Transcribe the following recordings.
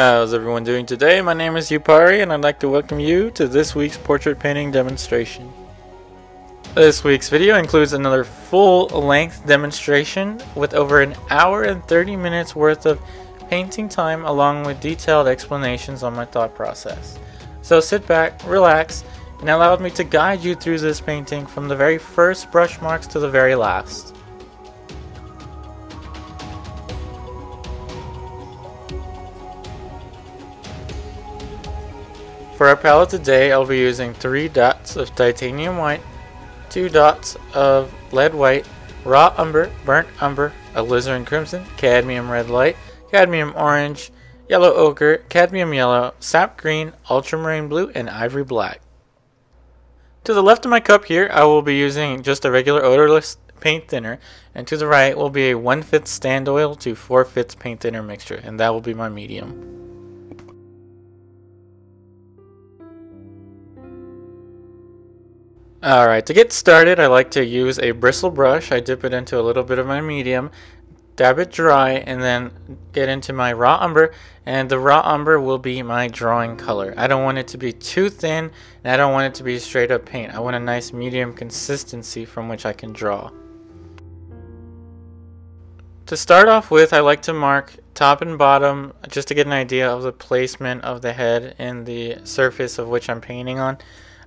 How's everyone doing today? My name is Yupari and I'd like to welcome you to this week's portrait painting demonstration. This week's video includes another full-length demonstration with over an hour and 30 minutes worth of painting time along with detailed explanations on my thought process. So sit back, relax, and allow me to guide you through this painting from the very first brush marks to the very last. For our palette today, I'll be using 3 dots of titanium white, 2 dots of lead white, raw umber, burnt umber, alizarin crimson, cadmium red light, cadmium orange, yellow ochre, cadmium yellow, sap green, ultramarine blue, and ivory black. To the left of my cup here, I will be using just a regular odorless paint thinner, and to the right will be a 1 5th stand oil to 4 5 paint thinner mixture, and that will be my medium. Alright, to get started I like to use a bristle brush. I dip it into a little bit of my medium, dab it dry, and then get into my raw umber, and the raw umber will be my drawing color. I don't want it to be too thin, and I don't want it to be straight up paint. I want a nice medium consistency from which I can draw. To start off with, I like to mark top and bottom just to get an idea of the placement of the head and the surface of which I'm painting on.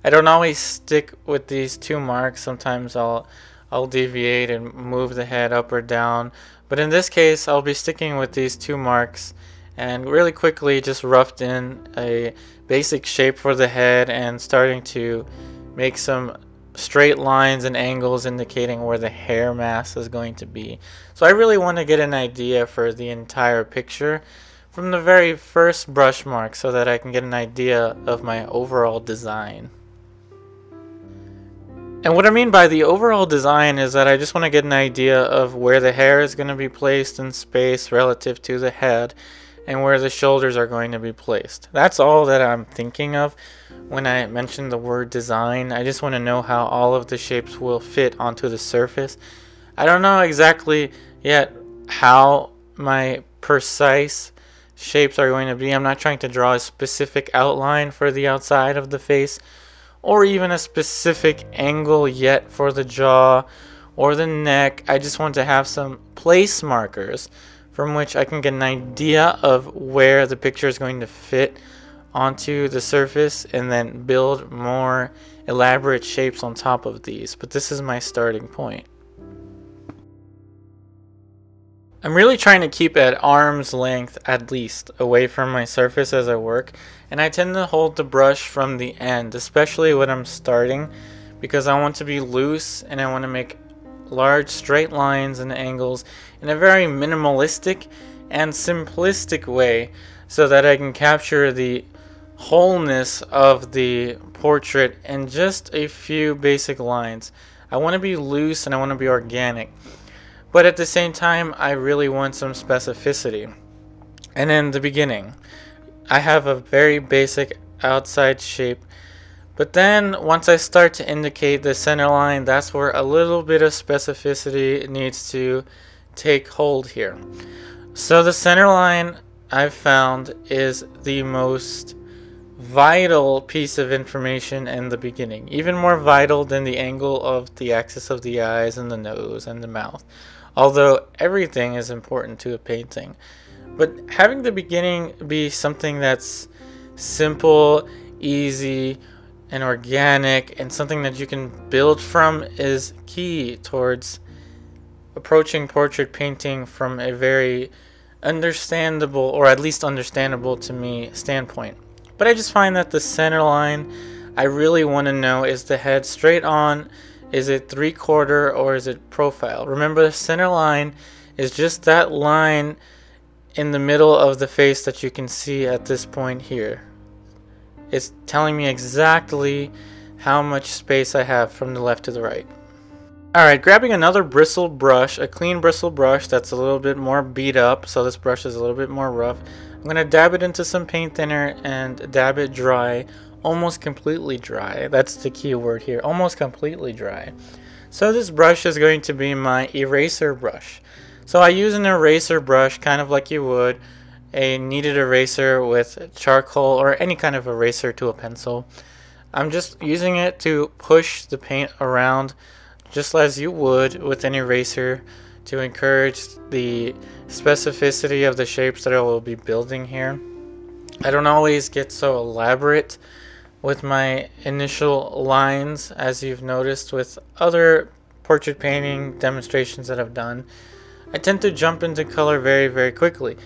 I don't always stick with these two marks. Sometimes I'll I'll deviate and move the head up or down. But in this case, I'll be sticking with these two marks and really quickly just roughed in a basic shape for the head and starting to make some straight lines and angles indicating where the hair mass is going to be. So I really want to get an idea for the entire picture from the very first brush mark so that I can get an idea of my overall design. And what I mean by the overall design is that I just want to get an idea of where the hair is going to be placed in space relative to the head and where the shoulders are going to be placed. That's all that I'm thinking of when I mention the word design. I just want to know how all of the shapes will fit onto the surface. I don't know exactly yet how my precise shapes are going to be. I'm not trying to draw a specific outline for the outside of the face or even a specific angle yet for the jaw or the neck. I just want to have some place markers from which I can get an idea of where the picture is going to fit onto the surface and then build more elaborate shapes on top of these. But this is my starting point. I'm really trying to keep at arm's length at least away from my surface as I work and I tend to hold the brush from the end especially when I'm starting because I want to be loose and I want to make large straight lines and angles in a very minimalistic and simplistic way so that I can capture the wholeness of the portrait in just a few basic lines. I want to be loose and I want to be organic. But at the same time, I really want some specificity. And in the beginning, I have a very basic outside shape. But then once I start to indicate the center line, that's where a little bit of specificity needs to take hold here. So the center line I've found is the most vital piece of information in the beginning, even more vital than the angle of the axis of the eyes and the nose and the mouth although everything is important to a painting. But having the beginning be something that's simple, easy, and organic, and something that you can build from is key towards approaching portrait painting from a very understandable, or at least understandable to me, standpoint. But I just find that the center line I really want to know is the head straight on is it three quarter or is it profile? Remember the center line is just that line in the middle of the face that you can see at this point here. It's telling me exactly how much space I have from the left to the right. Alright, grabbing another bristle brush, a clean bristle brush that's a little bit more beat up, so this brush is a little bit more rough. I'm going to dab it into some paint thinner and dab it dry almost completely dry. That's the key word here, almost completely dry. So this brush is going to be my eraser brush. So I use an eraser brush kind of like you would a kneaded eraser with charcoal or any kind of eraser to a pencil. I'm just using it to push the paint around just as you would with an eraser to encourage the specificity of the shapes that I will be building here. I don't always get so elaborate with my initial lines as you've noticed with other portrait painting demonstrations that I've done. I tend to jump into color very very quickly.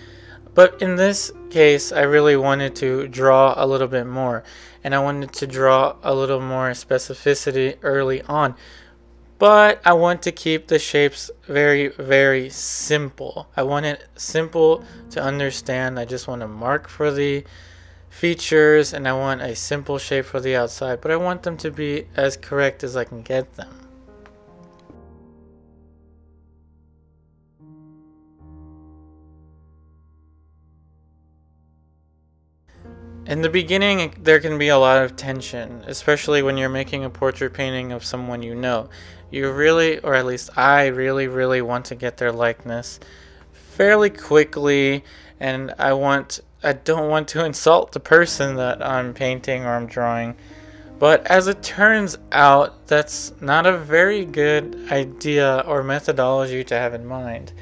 But in this case, I really wanted to draw a little bit more and I wanted to draw a little more specificity early on. But I want to keep the shapes very, very simple. I want it simple to understand. I just want to mark for the features and I want a simple shape for the outside, but I want them to be as correct as I can get them. In the beginning, there can be a lot of tension, especially when you're making a portrait painting of someone you know. You really, or at least I really, really want to get their likeness fairly quickly, and I want, I don't want to insult the person that I'm painting or I'm drawing. But as it turns out, that's not a very good idea or methodology to have in mind.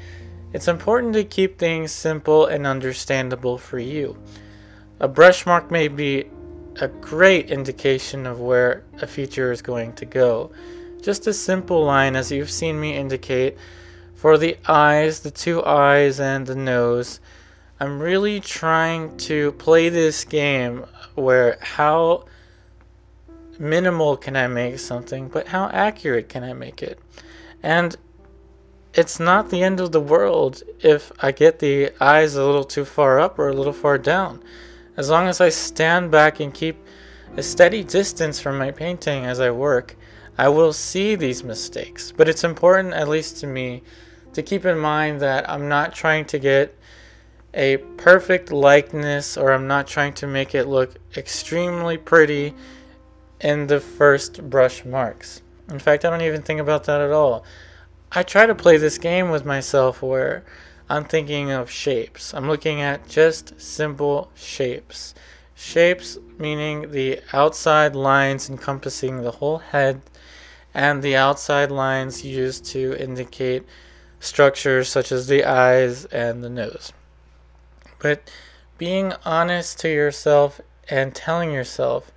It's important to keep things simple and understandable for you. A brush mark may be a great indication of where a feature is going to go. Just a simple line as you've seen me indicate for the eyes, the two eyes and the nose. I'm really trying to play this game where how minimal can I make something, but how accurate can I make it? And it's not the end of the world if I get the eyes a little too far up or a little far down. As long as I stand back and keep a steady distance from my painting as I work, I will see these mistakes. But it's important, at least to me, to keep in mind that I'm not trying to get a perfect likeness or I'm not trying to make it look extremely pretty in the first brush marks. In fact, I don't even think about that at all. I try to play this game with myself where I'm thinking of shapes. I'm looking at just simple shapes. Shapes meaning the outside lines encompassing the whole head and the outside lines used to indicate structures such as the eyes and the nose. But being honest to yourself and telling yourself,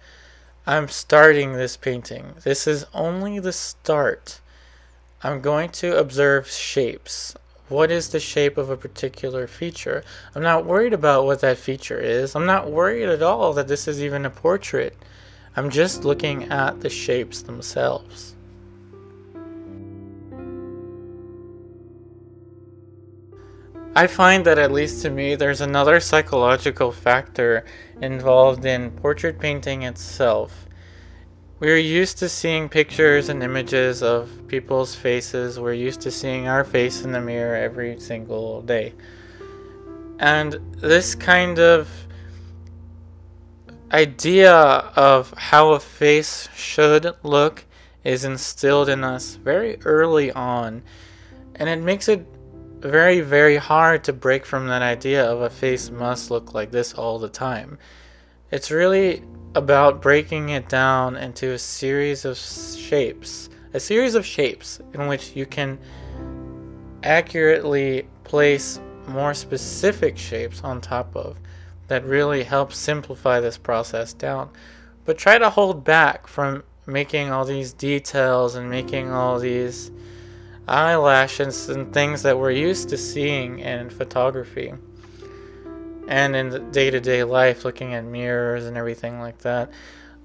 I'm starting this painting. This is only the start. I'm going to observe shapes what is the shape of a particular feature. I'm not worried about what that feature is. I'm not worried at all that this is even a portrait. I'm just looking at the shapes themselves. I find that, at least to me, there's another psychological factor involved in portrait painting itself. We're used to seeing pictures and images of people's faces. We're used to seeing our face in the mirror every single day. And this kind of idea of how a face should look is instilled in us very early on. And it makes it very, very hard to break from that idea of a face must look like this all the time. It's really about breaking it down into a series of shapes. A series of shapes in which you can accurately place more specific shapes on top of that really helps simplify this process down. But try to hold back from making all these details and making all these eyelashes and things that we're used to seeing in photography and in day-to-day life looking at mirrors and everything like that.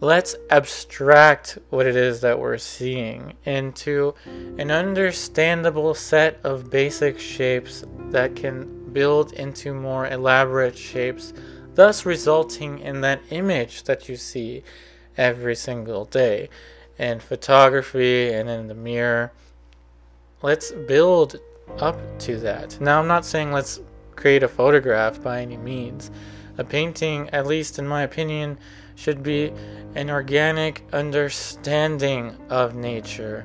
Let's abstract what it is that we're seeing into an understandable set of basic shapes that can build into more elaborate shapes thus resulting in that image that you see every single day in photography and in the mirror let's build up to that now i'm not saying let's create a photograph by any means. A painting, at least in my opinion, should be an organic understanding of nature.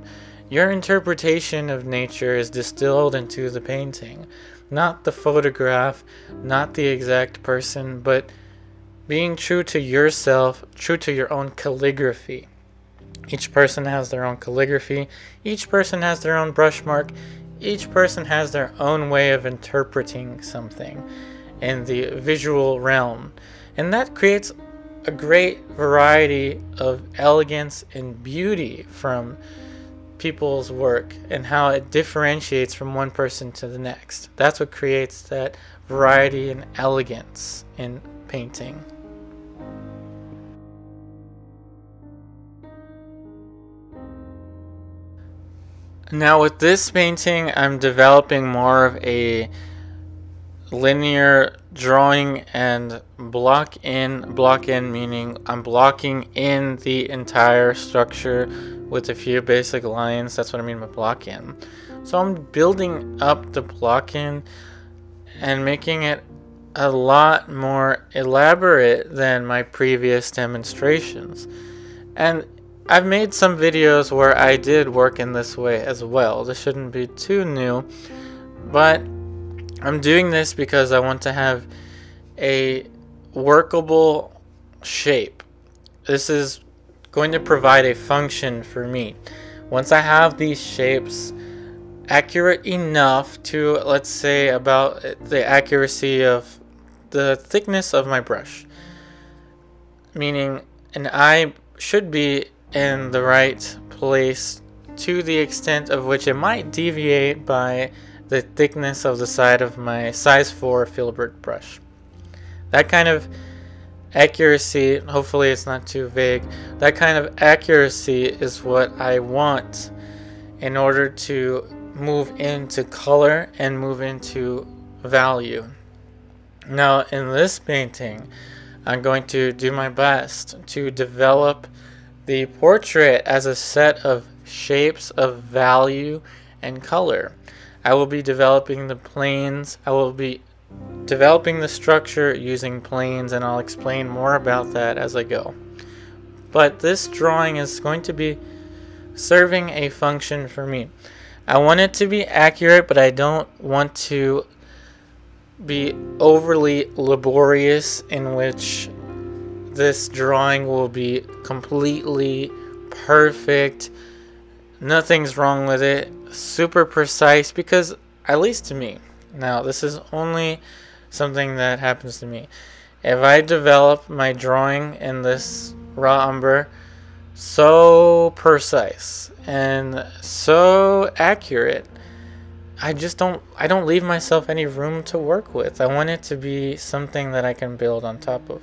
your interpretation of nature is distilled into the painting. Not the photograph, not the exact person, but being true to yourself, true to your own calligraphy. Each person has their own calligraphy, each person has their own brush mark, each person has their own way of interpreting something in the visual realm. And that creates a great variety of elegance and beauty from people's work and how it differentiates from one person to the next. That's what creates that variety and elegance in painting. Now with this painting, I'm developing more of a linear drawing and block in block in meaning I'm blocking in the entire structure with a few basic lines. That's what I mean by block in. So I'm building up the block in and making it a lot more elaborate than my previous demonstrations. And I've made some videos where I did work in this way as well this shouldn't be too new but I'm doing this because I want to have a workable shape. This is going to provide a function for me. Once I have these shapes accurate enough to, let's say, about the accuracy of the thickness of my brush, meaning an eye should be in the right place to the extent of which it might deviate by the thickness of the side of my size 4 filbert brush. That kind of accuracy, hopefully it's not too vague, that kind of accuracy is what I want in order to move into color and move into value. Now in this painting, I'm going to do my best to develop the portrait as a set of shapes of value and color. I will be developing the planes. I will be developing the structure using planes and I'll explain more about that as I go. But this drawing is going to be serving a function for me. I want it to be accurate, but I don't want to be overly laborious in which this drawing will be completely perfect. Nothing's wrong with it super precise because, at least to me, now this is only something that happens to me. If I develop my drawing in this raw umber so precise and so accurate, I just don't I don't leave myself any room to work with. I want it to be something that I can build on top of.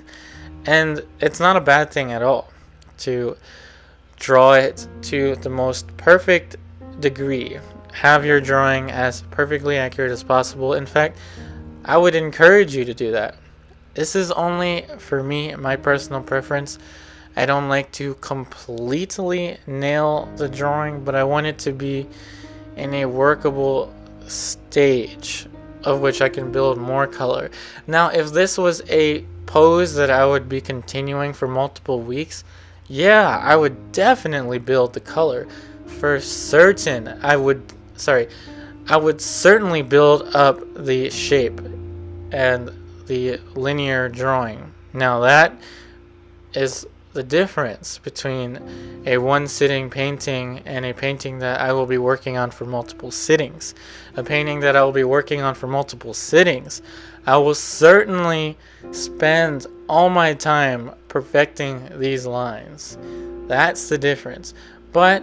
And it's not a bad thing at all to draw it to the most perfect degree. Have your drawing as perfectly accurate as possible. In fact, I would encourage you to do that. This is only for me, my personal preference. I don't like to completely nail the drawing, but I want it to be in a workable stage of which I can build more color. Now, if this was a pose that I would be continuing for multiple weeks, yeah, I would definitely build the color. For certain I would sorry I would certainly build up the shape and the linear drawing. Now that is the difference between a one sitting painting and a painting that I will be working on for multiple sittings a painting that I will be working on for multiple sittings I will certainly spend all my time perfecting these lines that's the difference but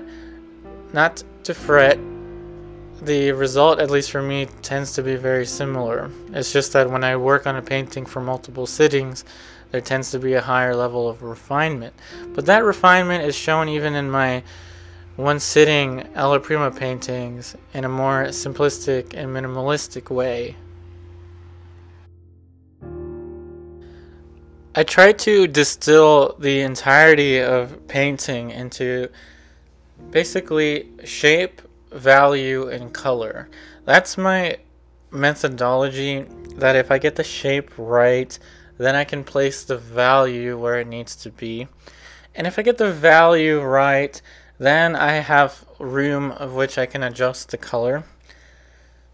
not to fret. The result, at least for me, tends to be very similar. It's just that when I work on a painting for multiple sittings, there tends to be a higher level of refinement. But that refinement is shown even in my one sitting alla prima paintings in a more simplistic and minimalistic way. I try to distill the entirety of painting into basically shape, value, and color. That's my methodology that if I get the shape right, then I can place the value where it needs to be. And if I get the value right, then I have room of which I can adjust the color.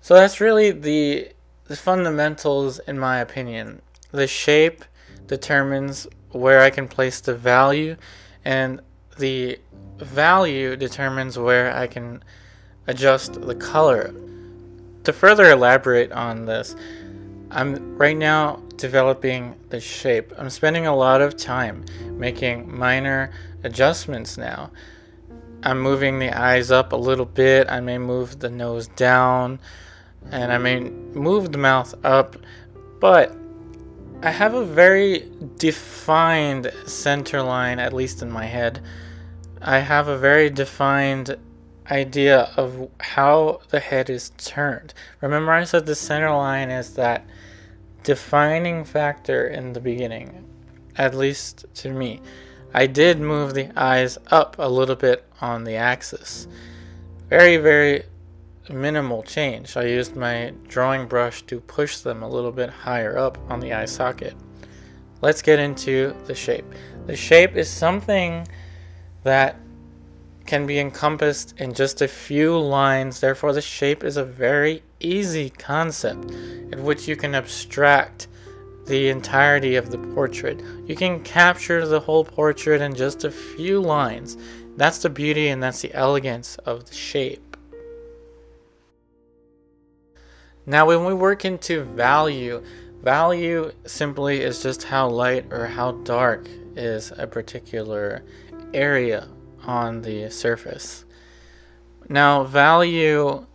So that's really the, the fundamentals in my opinion. The shape determines where I can place the value and the value determines where I can adjust the color. To further elaborate on this, I'm right now developing the shape. I'm spending a lot of time making minor adjustments now. I'm moving the eyes up a little bit. I may move the nose down and I may move the mouth up, but I have a very defined center line, at least in my head. I have a very defined idea of how the head is turned. Remember, I said the center line is that defining factor in the beginning, at least to me. I did move the eyes up a little bit on the axis. Very, very minimal change. I used my drawing brush to push them a little bit higher up on the eye socket. Let's get into the shape. The shape is something that can be encompassed in just a few lines. Therefore, the shape is a very easy concept in which you can abstract the entirety of the portrait. You can capture the whole portrait in just a few lines. That's the beauty and that's the elegance of the shape. Now, when we work into value, value simply is just how light or how dark is a particular area on the surface. Now, value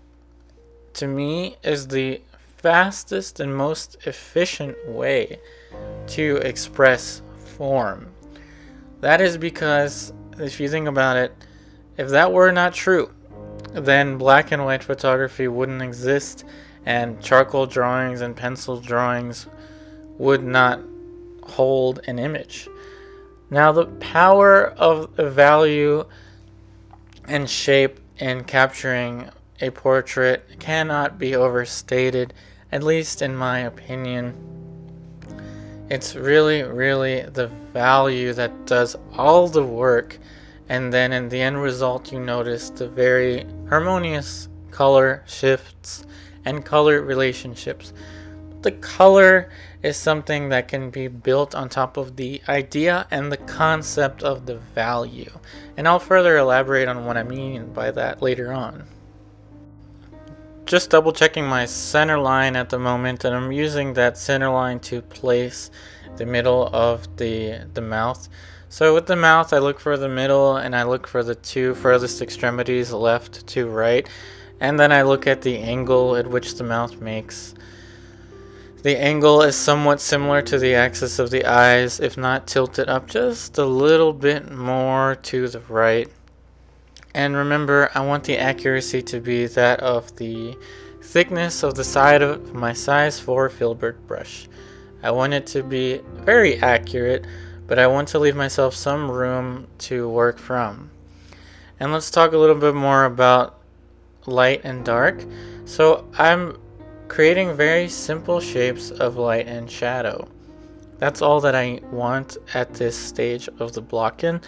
to me is the fastest and most efficient way to express form. That is because, if you think about it, if that were not true, then black and white photography wouldn't exist and charcoal drawings and pencil drawings would not hold an image. Now, the power of value and shape in capturing a portrait cannot be overstated, at least in my opinion. It's really, really the value that does all the work, and then in the end result, you notice the very harmonious color shifts and color relationships. The color is something that can be built on top of the idea and the concept of the value. And I'll further elaborate on what I mean by that later on. Just double checking my center line at the moment and I'm using that center line to place the middle of the, the mouth. So with the mouth I look for the middle and I look for the two furthest extremities left to right and then I look at the angle at which the mouth makes. The angle is somewhat similar to the axis of the eyes, if not tilted up just a little bit more to the right. And remember, I want the accuracy to be that of the thickness of the side of my size 4 filbert brush. I want it to be very accurate, but I want to leave myself some room to work from. And let's talk a little bit more about light and dark. So I'm creating very simple shapes of light and shadow. That's all that I want at this stage of the blocking.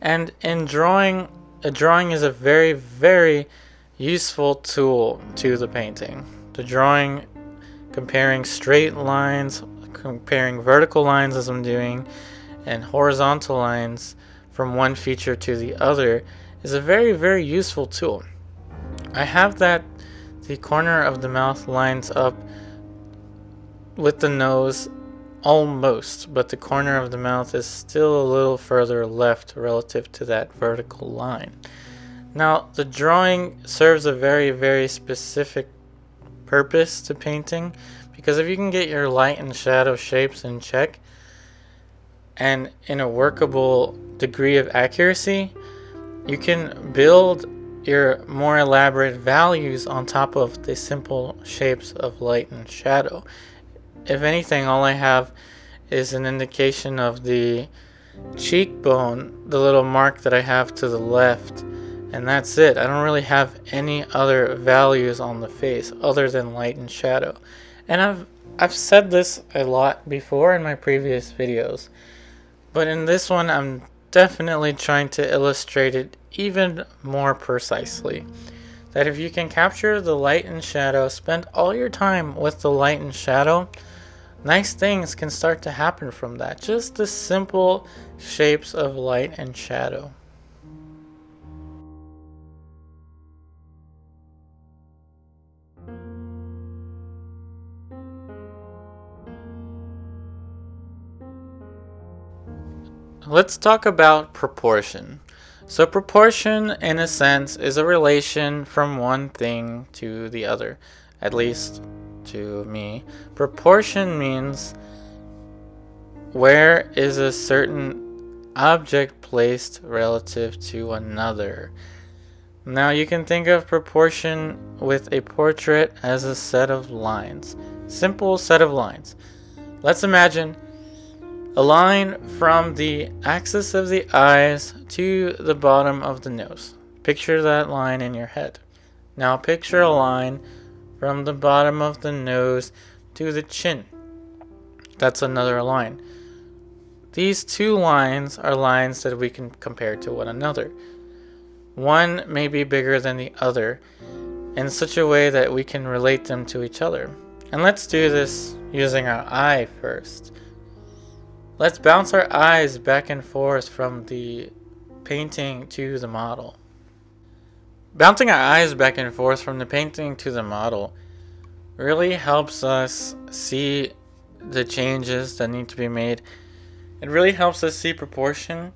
And in drawing, a drawing is a very, very useful tool to the painting. The drawing, comparing straight lines, comparing vertical lines as I'm doing, and horizontal lines from one feature to the other is a very, very useful tool. I have that the corner of the mouth lines up with the nose almost, but the corner of the mouth is still a little further left relative to that vertical line. Now, the drawing serves a very, very specific purpose to painting because if you can get your light and shadow shapes in check and in a workable degree of accuracy, you can build your more elaborate values on top of the simple shapes of light and shadow. If anything, all I have is an indication of the cheekbone, the little mark that I have to the left, and that's it. I don't really have any other values on the face other than light and shadow. And I've I've said this a lot before in my previous videos, but in this one I'm definitely trying to illustrate it even more precisely. That if you can capture the light and shadow, spend all your time with the light and shadow, nice things can start to happen from that. Just the simple shapes of light and shadow. Let's talk about proportion. So proportion, in a sense, is a relation from one thing to the other, at least to me. Proportion means where is a certain object placed relative to another. Now you can think of proportion with a portrait as a set of lines. Simple set of lines. Let's imagine a line from the axis of the eyes to the bottom of the nose. Picture that line in your head. Now picture a line from the bottom of the nose to the chin. That's another line. These two lines are lines that we can compare to one another. One may be bigger than the other in such a way that we can relate them to each other. And let's do this using our eye first. Let's bounce our eyes back and forth from the painting to the model. Bouncing our eyes back and forth from the painting to the model really helps us see the changes that need to be made. It really helps us see proportion.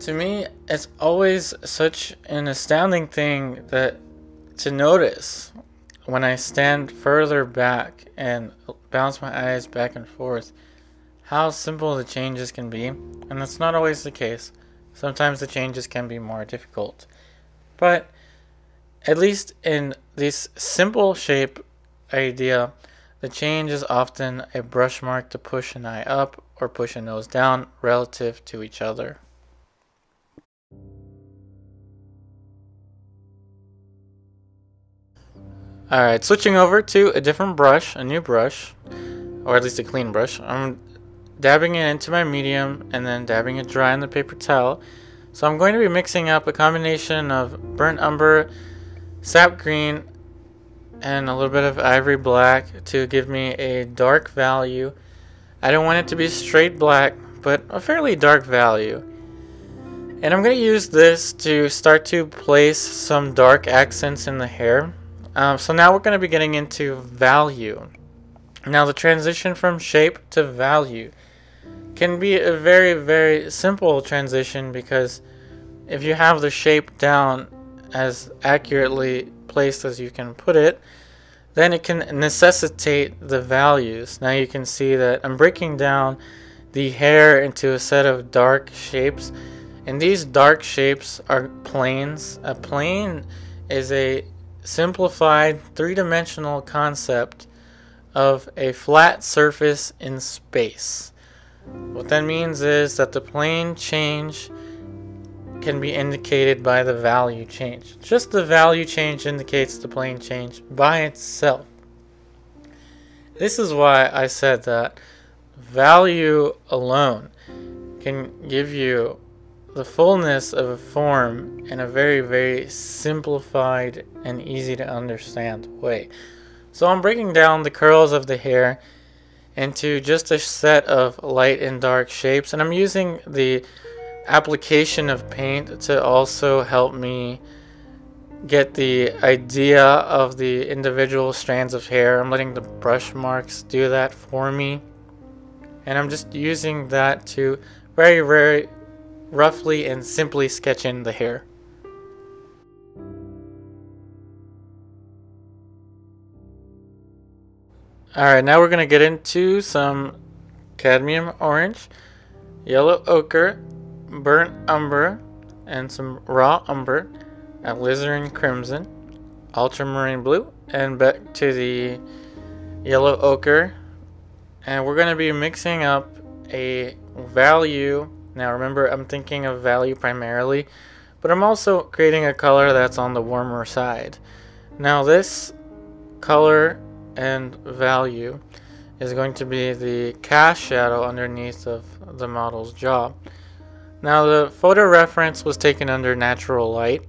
To me, it's always such an astounding thing that to notice when I stand further back and bounce my eyes back and forth how simple the changes can be, and that's not always the case. Sometimes the changes can be more difficult. But at least in this simple shape idea, the change is often a brush mark to push an eye up or push a nose down relative to each other. Alright, switching over to a different brush, a new brush, or at least a clean brush. I'm dabbing it into my medium and then dabbing it dry on the paper towel. So I'm going to be mixing up a combination of burnt umber, sap green, and a little bit of ivory black to give me a dark value. I don't want it to be straight black, but a fairly dark value. And I'm going to use this to start to place some dark accents in the hair. Um, so now we're going to be getting into value. Now the transition from shape to value can be a very, very simple transition because if you have the shape down as accurately placed as you can put it, then it can necessitate the values. Now you can see that I'm breaking down the hair into a set of dark shapes and these dark shapes are planes. A plane is a simplified three-dimensional concept of a flat surface in space. What that means is that the plane change can be indicated by the value change. Just the value change indicates the plane change by itself. This is why I said that value alone can give you the fullness of a form in a very, very simplified and easy to understand way. So I'm breaking down the curls of the hair into just a set of light and dark shapes and I'm using the application of paint to also help me get the idea of the individual strands of hair. I'm letting the brush marks do that for me and I'm just using that to very very roughly and simply sketch in the hair. Alright, now we're going to get into some cadmium orange, yellow ochre, burnt umber, and some raw umber, alizarin crimson, ultramarine blue, and back to the yellow ochre. And we're going to be mixing up a value. Now remember, I'm thinking of value primarily, but I'm also creating a color that's on the warmer side. Now this color and value is going to be the cast shadow underneath of the model's jaw. Now the photo reference was taken under natural light.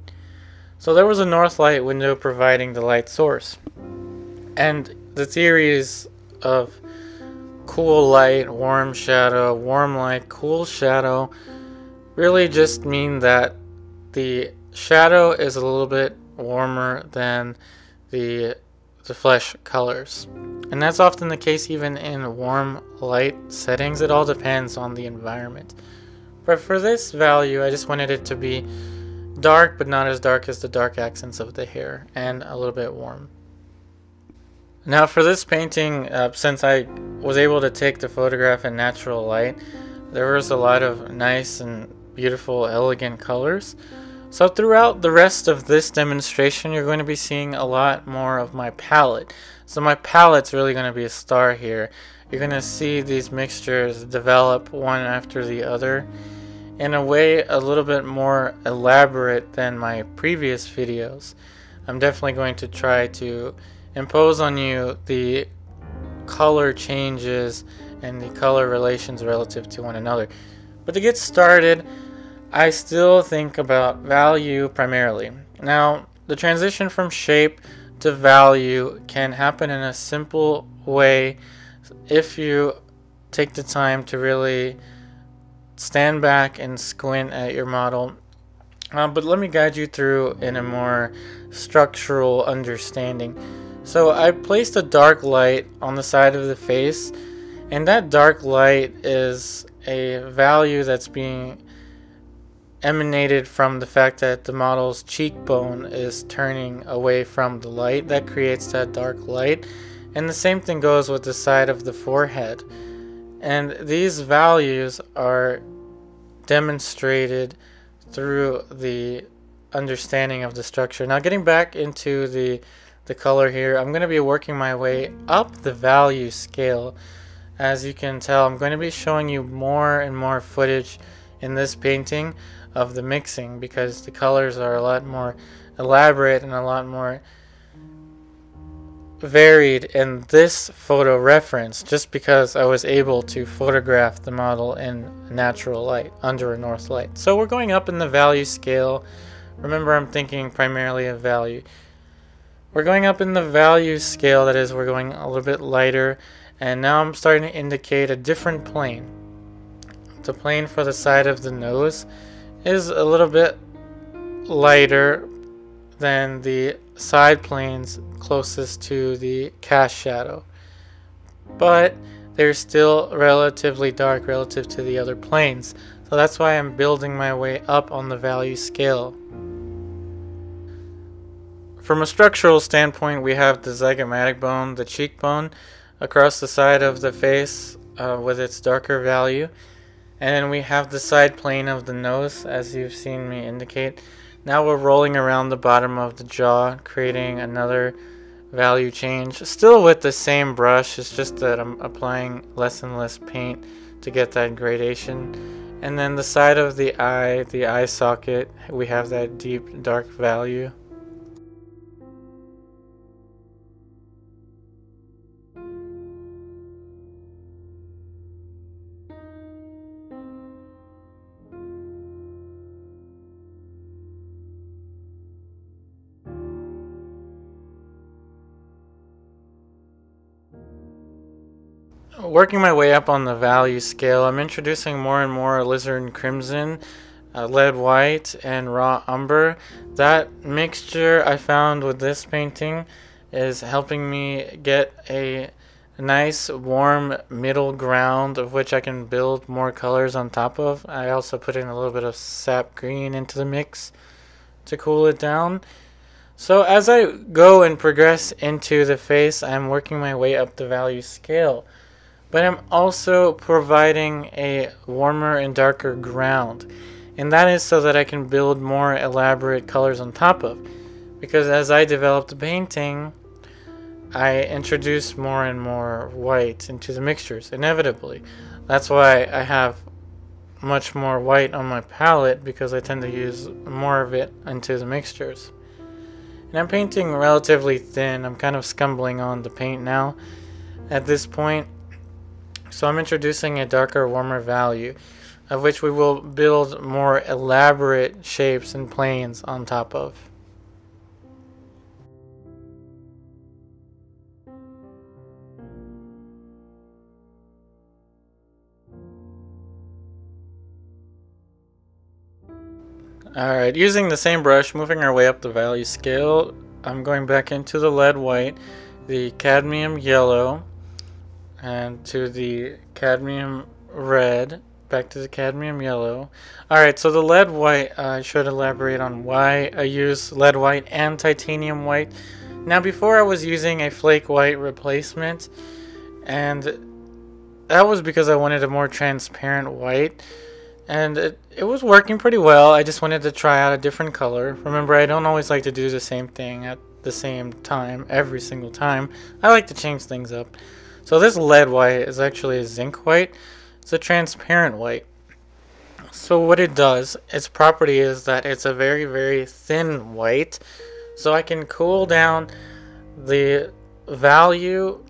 So there was a north light window providing the light source. And the theories of cool light, warm shadow, warm light, cool shadow really just mean that the shadow is a little bit warmer than the the flesh colors. And that's often the case even in warm light settings. It all depends on the environment. But for this value, I just wanted it to be dark, but not as dark as the dark accents of the hair, and a little bit warm. Now for this painting, uh, since I was able to take the photograph in natural light, there was a lot of nice and beautiful, elegant colors. So throughout the rest of this demonstration, you're going to be seeing a lot more of my palette. So my palette's really going to be a star here. You're going to see these mixtures develop one after the other in a way a little bit more elaborate than my previous videos. I'm definitely going to try to impose on you the color changes and the color relations relative to one another. But to get started, I still think about value primarily. Now, the transition from shape to value can happen in a simple way if you take the time to really stand back and squint at your model. Uh, but let me guide you through in a more structural understanding. So I placed a dark light on the side of the face, and that dark light is a value that's being emanated from the fact that the model's cheekbone is turning away from the light. That creates that dark light. And the same thing goes with the side of the forehead. And these values are demonstrated through the understanding of the structure. Now getting back into the the color here, I'm going to be working my way up the value scale. As you can tell, I'm going to be showing you more and more footage in this painting of the mixing because the colors are a lot more elaborate and a lot more varied in this photo reference just because I was able to photograph the model in natural light under a north light. So we're going up in the value scale. Remember I'm thinking primarily of value. We're going up in the value scale, that is we're going a little bit lighter and now I'm starting to indicate a different plane. The plane for the side of the nose is a little bit lighter than the side planes closest to the cast shadow. But they're still relatively dark relative to the other planes. So that's why I'm building my way up on the value scale. From a structural standpoint, we have the zygomatic bone, the cheekbone, across the side of the face uh, with its darker value. And then we have the side plane of the nose, as you've seen me indicate. Now we're rolling around the bottom of the jaw, creating another value change. Still with the same brush, it's just that I'm applying less and less paint to get that gradation. And then the side of the eye, the eye socket, we have that deep dark value. Working my way up on the value scale, I'm introducing more and more alizarin crimson, uh, lead white, and raw umber. That mixture I found with this painting is helping me get a nice warm middle ground of which I can build more colors on top of. I also put in a little bit of sap green into the mix to cool it down. So as I go and progress into the face, I'm working my way up the value scale but I'm also providing a warmer and darker ground. And that is so that I can build more elaborate colors on top of. Because as I develop the painting, I introduce more and more white into the mixtures, inevitably. That's why I have much more white on my palette because I tend to use more of it into the mixtures. And I'm painting relatively thin. I'm kind of scumbling on the paint now at this point. So I'm introducing a darker, warmer value. of which we will build more elaborate shapes and planes on top of. Alright, using the same brush, moving our way up the value scale, I'm going back into the lead white, the cadmium yellow, and to the cadmium red, back to the cadmium yellow. Alright, so the lead white, uh, I should elaborate on why I use lead white and titanium white. Now before I was using a flake white replacement, and that was because I wanted a more transparent white and it, it was working pretty well. I just wanted to try out a different color. Remember, I don't always like to do the same thing at the same time every single time. I like to change things up. So this lead white is actually a zinc white. It's a transparent white. So what it does, its property is that it's a very, very thin white. So I can cool down the value.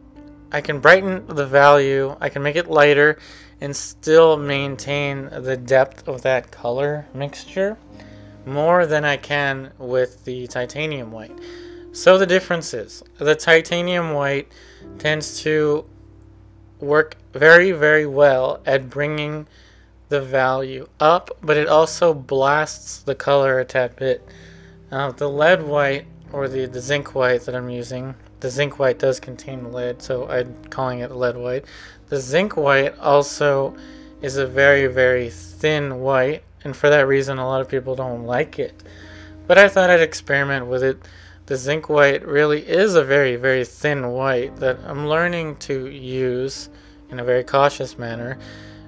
I can brighten the value. I can make it lighter and still maintain the depth of that color mixture more than I can with the titanium white. So the difference is the titanium white tends to work very very well at bringing the value up but it also blasts the color a tad bit. The lead white or the, the zinc white that I'm using the zinc white does contain lead so I'm calling it lead white the zinc white also is a very, very thin white, and for that reason, a lot of people don't like it. But I thought I'd experiment with it. The zinc white really is a very, very thin white that I'm learning to use in a very cautious manner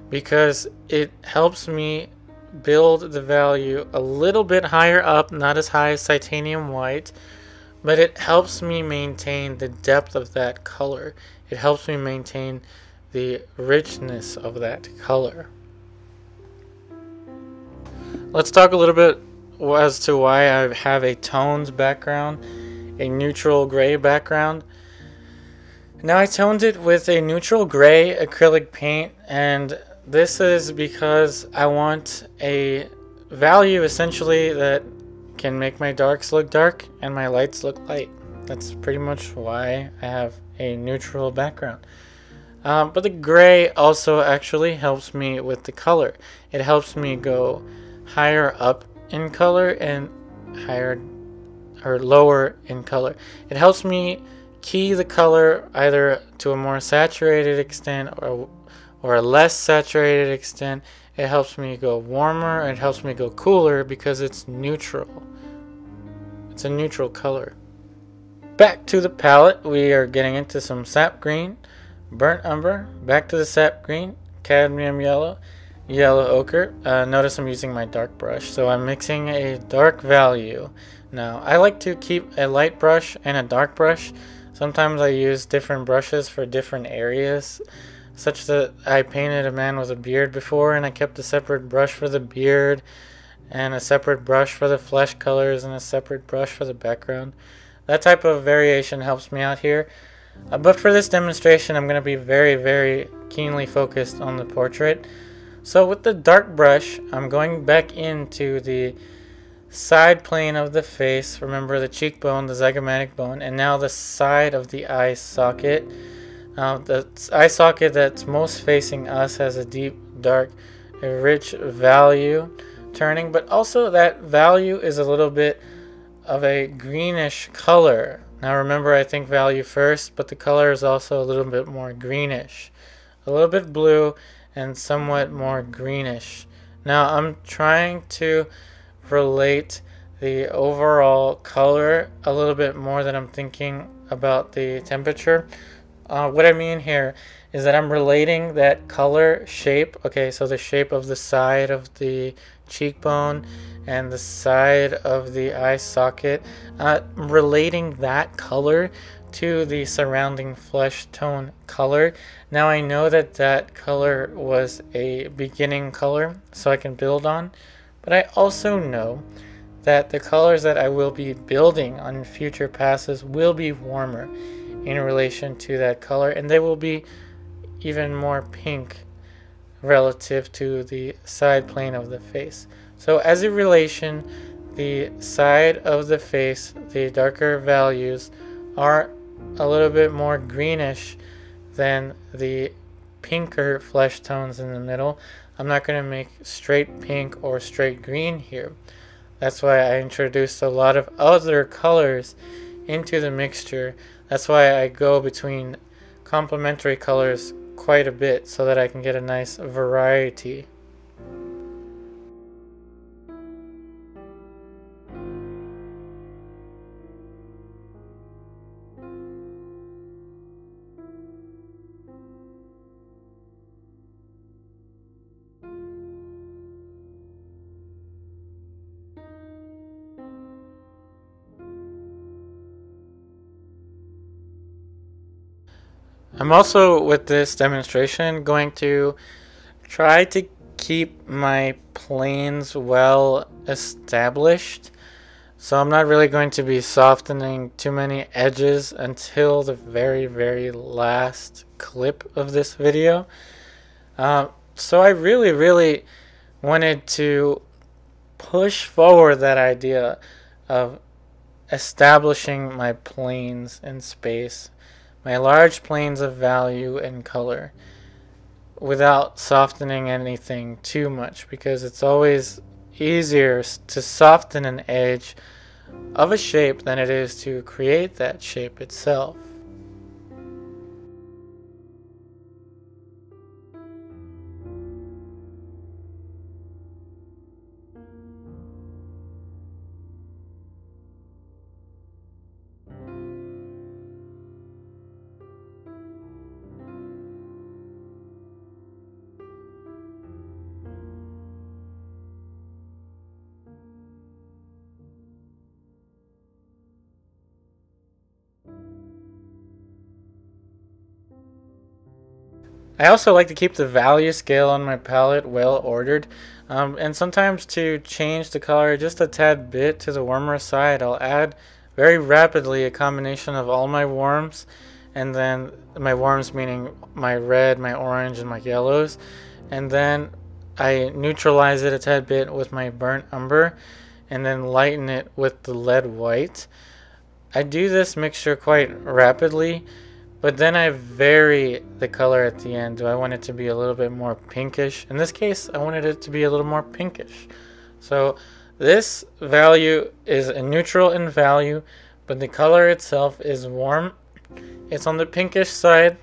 because it helps me build the value a little bit higher up, not as high as titanium white, but it helps me maintain the depth of that color. It helps me maintain the richness of that color. Let's talk a little bit as to why I have a tones background, a neutral gray background. Now I toned it with a neutral gray acrylic paint and this is because I want a value essentially that can make my darks look dark and my lights look light. That's pretty much why I have a neutral background. Um, but the gray also actually helps me with the color. It helps me go higher up in color and higher or lower in color. It helps me key the color either to a more saturated extent or or a less saturated extent. It helps me go warmer. It helps me go cooler because it's neutral. It's a neutral color. Back to the palette, we are getting into some sap green burnt umber, back to the sap green, cadmium yellow, yellow ochre. Uh, notice I'm using my dark brush, so I'm mixing a dark value. Now, I like to keep a light brush and a dark brush. Sometimes I use different brushes for different areas, such that I painted a man with a beard before and I kept a separate brush for the beard and a separate brush for the flesh colors and a separate brush for the background. That type of variation helps me out here. Uh, but for this demonstration, I'm going to be very, very keenly focused on the portrait. So with the dark brush, I'm going back into the side plane of the face. Remember the cheekbone, the zygomatic bone, and now the side of the eye socket. Uh, the eye socket that's most facing us has a deep, dark, rich value turning, but also that value is a little bit of a greenish color. Now remember I think value first, but the color is also a little bit more greenish. A little bit blue and somewhat more greenish. Now I'm trying to relate the overall color a little bit more than I'm thinking about the temperature. Uh, what I mean here is that I'm relating that color shape, okay, so the shape of the side of the cheekbone and the side of the eye socket, uh, relating that color to the surrounding flesh tone color. Now I know that that color was a beginning color, so I can build on, but I also know that the colors that I will be building on future passes will be warmer in relation to that color, and they will be even more pink relative to the side plane of the face. So as a relation, the side of the face, the darker values are a little bit more greenish than the pinker flesh tones in the middle. I'm not going to make straight pink or straight green here. That's why I introduced a lot of other colors into the mixture. That's why I go between complementary colors quite a bit so that I can get a nice variety. I'm also, with this demonstration, going to try to keep my planes well established. So I'm not really going to be softening too many edges until the very, very last clip of this video. Uh, so I really, really wanted to push forward that idea of establishing my planes in space my large planes of value and color without softening anything too much because it's always easier to soften an edge of a shape than it is to create that shape itself. I also like to keep the value scale on my palette well ordered. Um, and sometimes to change the color just a tad bit to the warmer side, I'll add very rapidly a combination of all my warms and then my warms meaning my red, my orange, and my yellows. And then I neutralize it a tad bit with my burnt umber and then lighten it with the lead white. I do this mixture quite rapidly but then I vary the color at the end. Do I want it to be a little bit more pinkish? In this case, I wanted it to be a little more pinkish. So this value is a neutral in value, but the color itself is warm. It's on the pinkish side,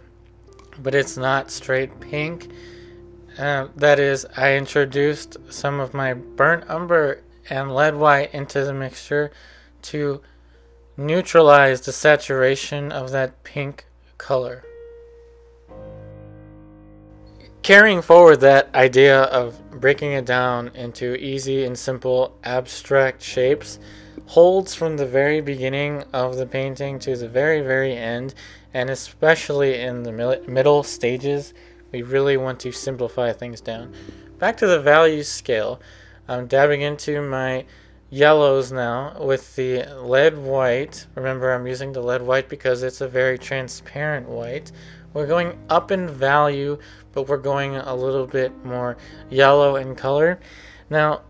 but it's not straight pink. Uh, that is, I introduced some of my burnt umber and lead white into the mixture to neutralize the saturation of that pink color. Carrying forward that idea of breaking it down into easy and simple abstract shapes holds from the very beginning of the painting to the very, very end, and especially in the middle stages, we really want to simplify things down. Back to the value scale, I'm dabbing into my yellows now with the lead white. Remember, I'm using the lead white because it's a very transparent white. We're going up in value, but we're going a little bit more yellow in color. Now,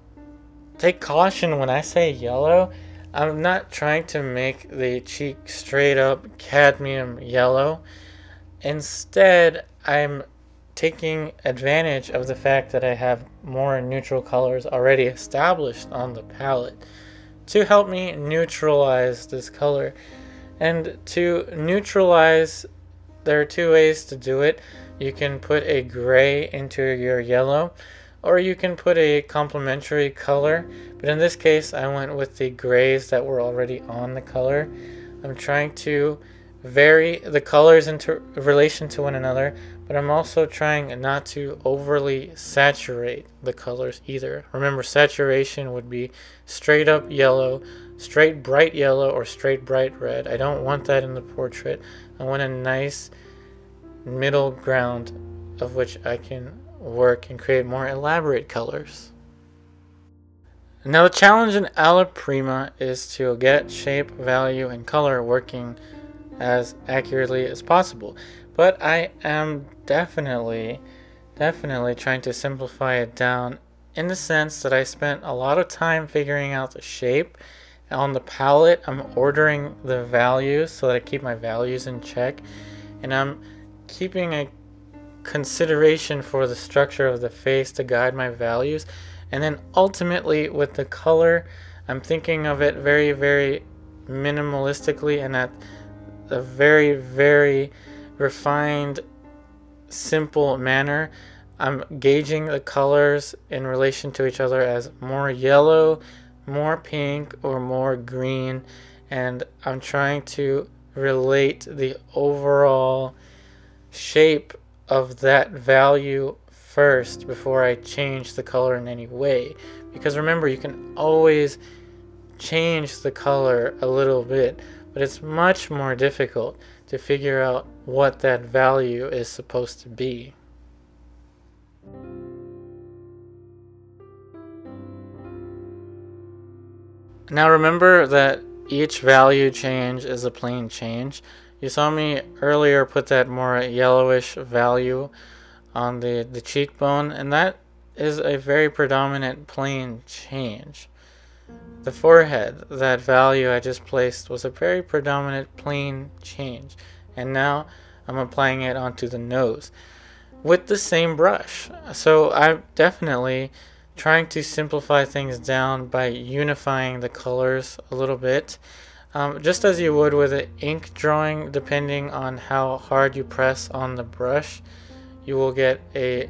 take caution when I say yellow. I'm not trying to make the cheek straight up cadmium yellow. Instead, I'm taking advantage of the fact that I have more neutral colors already established on the palette to help me neutralize this color. And to neutralize, there are two ways to do it. You can put a gray into your yellow, or you can put a complementary color. But in this case, I went with the grays that were already on the color. I'm trying to vary the colors into relation to one another but I'm also trying not to overly saturate the colors either. Remember, saturation would be straight up yellow, straight bright yellow, or straight bright red. I don't want that in the portrait. I want a nice middle ground of which I can work and create more elaborate colors. Now the challenge in Alla Prima is to get shape, value, and color working as accurately as possible. But I am definitely, definitely trying to simplify it down in the sense that I spent a lot of time figuring out the shape. On the palette, I'm ordering the values so that I keep my values in check. And I'm keeping a consideration for the structure of the face to guide my values. And then ultimately with the color, I'm thinking of it very, very minimalistically and at a very, very refined, simple manner. I'm gauging the colors in relation to each other as more yellow, more pink, or more green, and I'm trying to relate the overall shape of that value first before I change the color in any way. Because remember, you can always change the color a little bit, but it's much more difficult to figure out what that value is supposed to be. Now remember that each value change is a plane change. You saw me earlier put that more yellowish value on the, the cheekbone, and that is a very predominant plane change. The forehead, that value I just placed, was a very predominant plane change, and now I'm applying it onto the nose with the same brush. So I'm definitely trying to simplify things down by unifying the colors a little bit. Um, just as you would with an ink drawing, depending on how hard you press on the brush, you will get a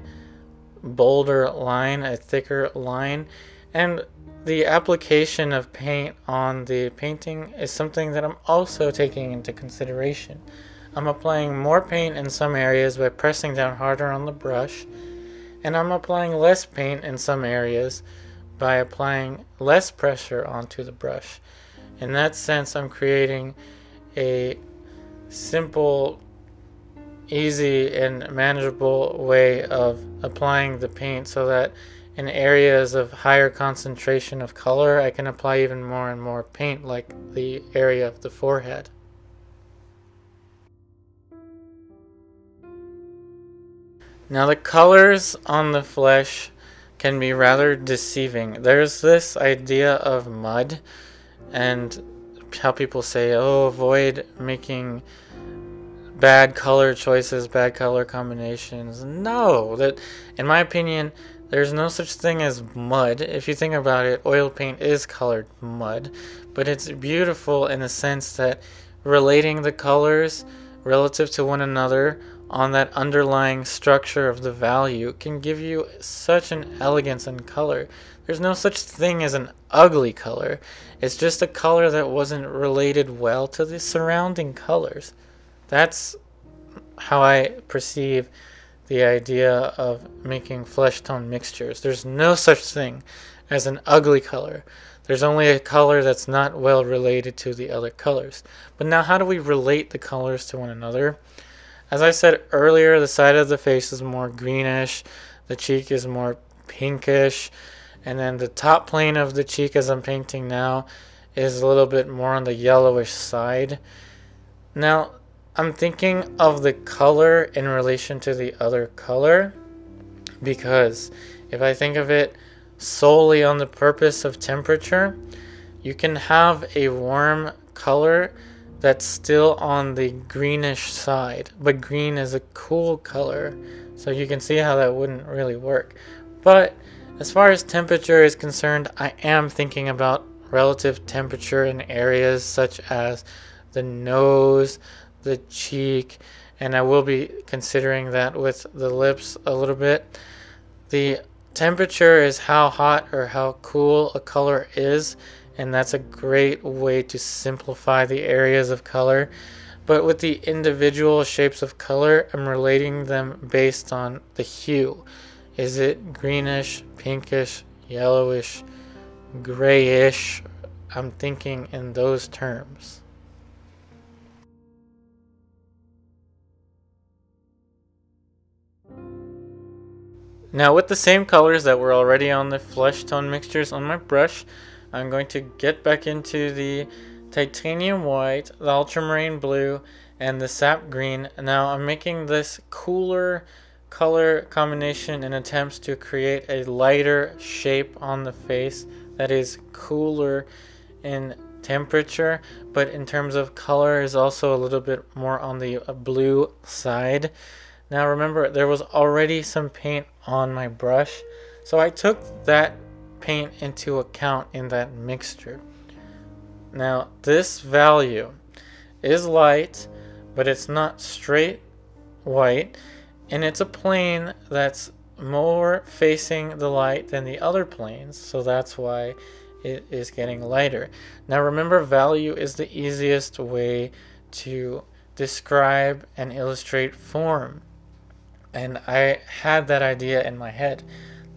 bolder line, a thicker line. And the application of paint on the painting is something that I'm also taking into consideration. I'm applying more paint in some areas by pressing down harder on the brush and I'm applying less paint in some areas by applying less pressure onto the brush. In that sense, I'm creating a simple, easy, and manageable way of applying the paint so that in areas of higher concentration of color, I can apply even more and more paint like the area of the forehead. Now the colors on the flesh can be rather deceiving. There's this idea of mud and how people say, oh, avoid making bad color choices, bad color combinations. No, that in my opinion, there's no such thing as mud. If you think about it, oil paint is colored mud, but it's beautiful in the sense that relating the colors relative to one another on that underlying structure of the value can give you such an elegance and color. There's no such thing as an ugly color. It's just a color that wasn't related well to the surrounding colors. That's how I perceive the idea of making flesh tone mixtures. There's no such thing as an ugly color. There's only a color that's not well related to the other colors. But now how do we relate the colors to one another? As I said earlier, the side of the face is more greenish, the cheek is more pinkish, and then the top plane of the cheek as I'm painting now is a little bit more on the yellowish side. Now, I'm thinking of the color in relation to the other color because if I think of it solely on the purpose of temperature, you can have a warm color that's still on the greenish side. But green is a cool color, so you can see how that wouldn't really work. But as far as temperature is concerned, I am thinking about relative temperature in areas such as the nose, the cheek, and I will be considering that with the lips a little bit. The temperature is how hot or how cool a color is and that's a great way to simplify the areas of color. But with the individual shapes of color, I'm relating them based on the hue. Is it greenish, pinkish, yellowish, grayish? I'm thinking in those terms. Now with the same colors that were already on the flesh tone mixtures on my brush, I'm going to get back into the titanium white, the ultramarine blue, and the sap green. Now I'm making this cooler color combination in attempts to create a lighter shape on the face that is cooler in temperature, but in terms of color is also a little bit more on the blue side. Now remember, there was already some paint on my brush, so I took that paint into account in that mixture. Now this value is light, but it's not straight white, and it's a plane that's more facing the light than the other planes, so that's why it is getting lighter. Now remember value is the easiest way to describe and illustrate form. And I had that idea in my head.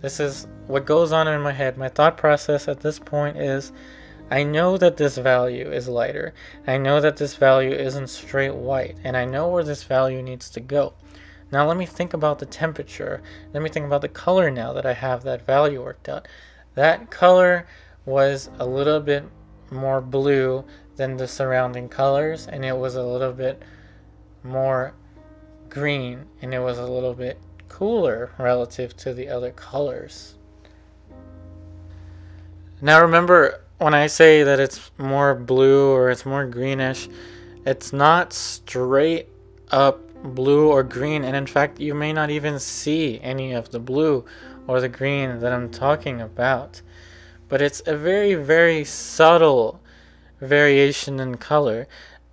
This is what goes on in my head. My thought process at this point is I know that this value is lighter. I know that this value isn't straight white. And I know where this value needs to go. Now let me think about the temperature. Let me think about the color now that I have that value worked out. That color was a little bit more blue than the surrounding colors and it was a little bit more green and it was a little bit cooler relative to the other colors. Now remember when I say that it's more blue or it's more greenish, it's not straight up blue or green and in fact you may not even see any of the blue or the green that I'm talking about but it's a very, very subtle variation in color.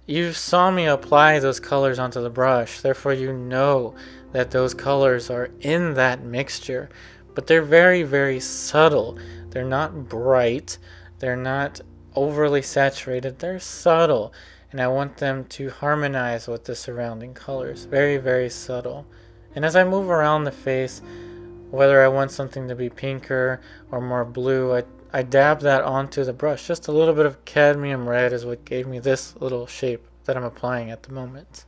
You saw me apply those colors onto the brush, therefore you know that those colors are in that mixture, but they're very, very subtle. They're not bright, they're not overly saturated, they're subtle, and I want them to harmonize with the surrounding colors. Very, very subtle. And as I move around the face, whether I want something to be pinker or more blue, I I dabbed that onto the brush. Just a little bit of cadmium red is what gave me this little shape that I'm applying at the moment.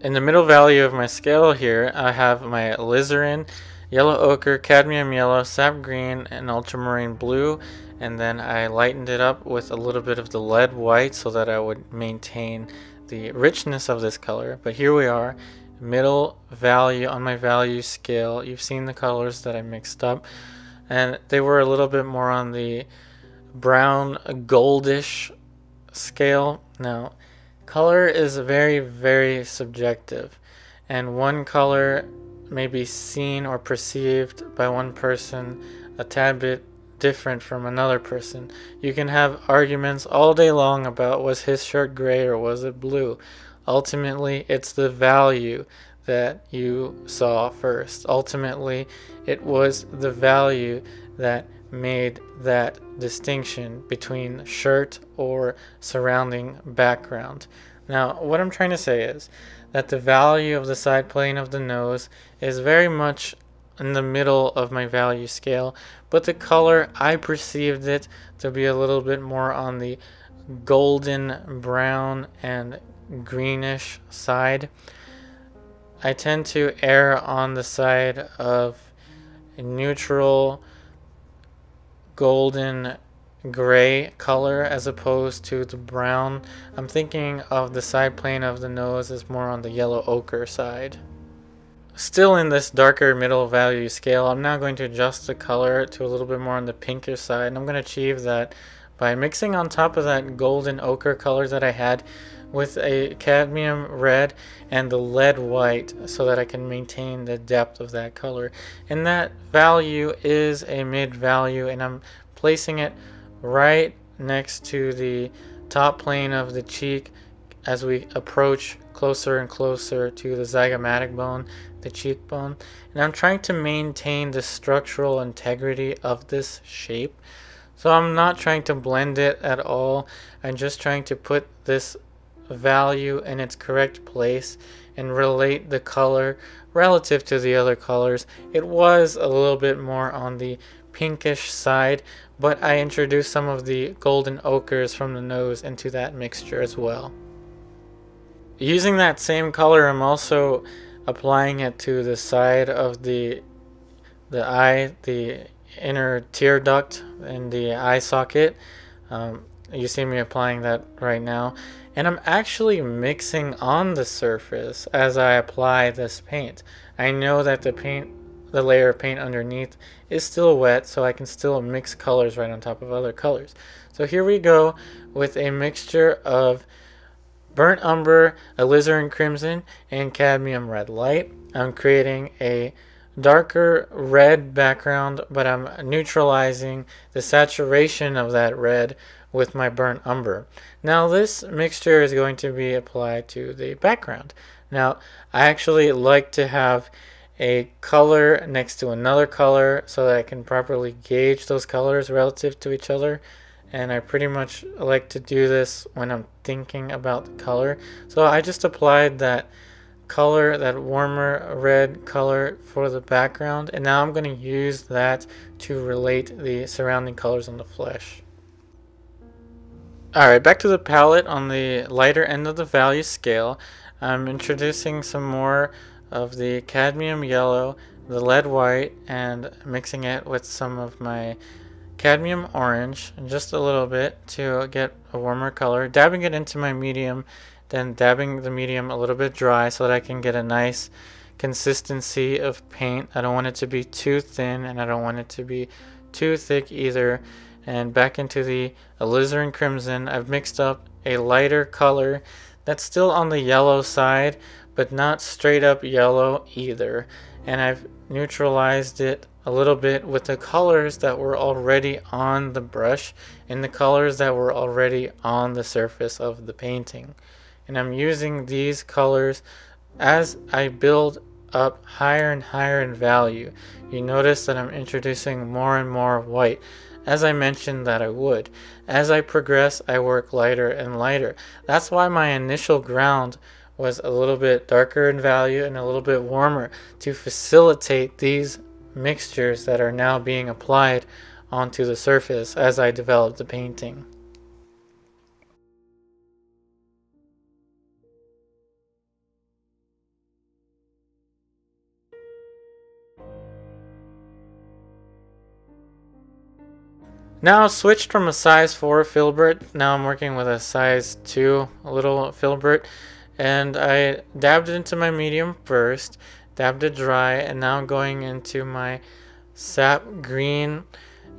In the middle value of my scale here, I have my alizarin, yellow ochre, cadmium yellow, sap green, and ultramarine blue. And then I lightened it up with a little bit of the lead white so that I would maintain the richness of this color. But here we are middle value on my value scale. You've seen the colors that I mixed up and they were a little bit more on the brown goldish scale. Now, color is very, very subjective and one color may be seen or perceived by one person a tad bit different from another person. You can have arguments all day long about was his shirt gray or was it blue. Ultimately, it's the value that you saw first. Ultimately, it was the value that made that distinction between shirt or surrounding background. Now, what I'm trying to say is that the value of the side plane of the nose is very much in the middle of my value scale, but the color I perceived it to be a little bit more on the golden brown and greenish side. I tend to err on the side of neutral golden gray color as opposed to the brown. I'm thinking of the side plane of the nose as more on the yellow ochre side. Still in this darker middle value scale, I'm now going to adjust the color to a little bit more on the pinkish side. And I'm going to achieve that by mixing on top of that golden ochre color that I had with a cadmium red and the lead white so that I can maintain the depth of that color. And that value is a mid value and I'm placing it right next to the top plane of the cheek as we approach closer and closer to the zygomatic bone, the cheekbone. And I'm trying to maintain the structural integrity of this shape. So I'm not trying to blend it at all. I'm just trying to put this value in its correct place and relate the color relative to the other colors. It was a little bit more on the pinkish side, but I introduced some of the golden ochres from the nose into that mixture as well. Using that same color, I'm also applying it to the side of the the eye, the inner tear duct in the eye socket. Um, you see me applying that right now. And I'm actually mixing on the surface as I apply this paint. I know that the paint, the layer of paint underneath is still wet, so I can still mix colors right on top of other colors. So here we go with a mixture of burnt umber, alizarin crimson, and cadmium red light. I'm creating a darker red background, but I'm neutralizing the saturation of that red with my burnt umber. Now this mixture is going to be applied to the background. Now I actually like to have a color next to another color so that I can properly gauge those colors relative to each other and I pretty much like to do this when I'm thinking about color. So I just applied that color, that warmer red color for the background, and now I'm going to use that to relate the surrounding colors on the flesh. Alright, back to the palette on the lighter end of the value scale. I'm introducing some more of the cadmium yellow, the lead white, and mixing it with some of my cadmium orange, just a little bit to get a warmer color. Dabbing it into my medium, then dabbing the medium a little bit dry so that I can get a nice consistency of paint. I don't want it to be too thin and I don't want it to be too thick either and back into the alizarin crimson. I've mixed up a lighter color that's still on the yellow side but not straight up yellow either. And I've neutralized it a little bit with the colors that were already on the brush and the colors that were already on the surface of the painting. And I'm using these colors as I build up higher and higher in value. You notice that I'm introducing more and more white as I mentioned that I would. As I progress, I work lighter and lighter. That's why my initial ground was a little bit darker in value and a little bit warmer to facilitate these mixtures that are now being applied onto the surface as I develop the painting. Now switched from a size 4 filbert, now I'm working with a size 2 little filbert, and I dabbed it into my medium first, dabbed it dry, and now I'm going into my sap green,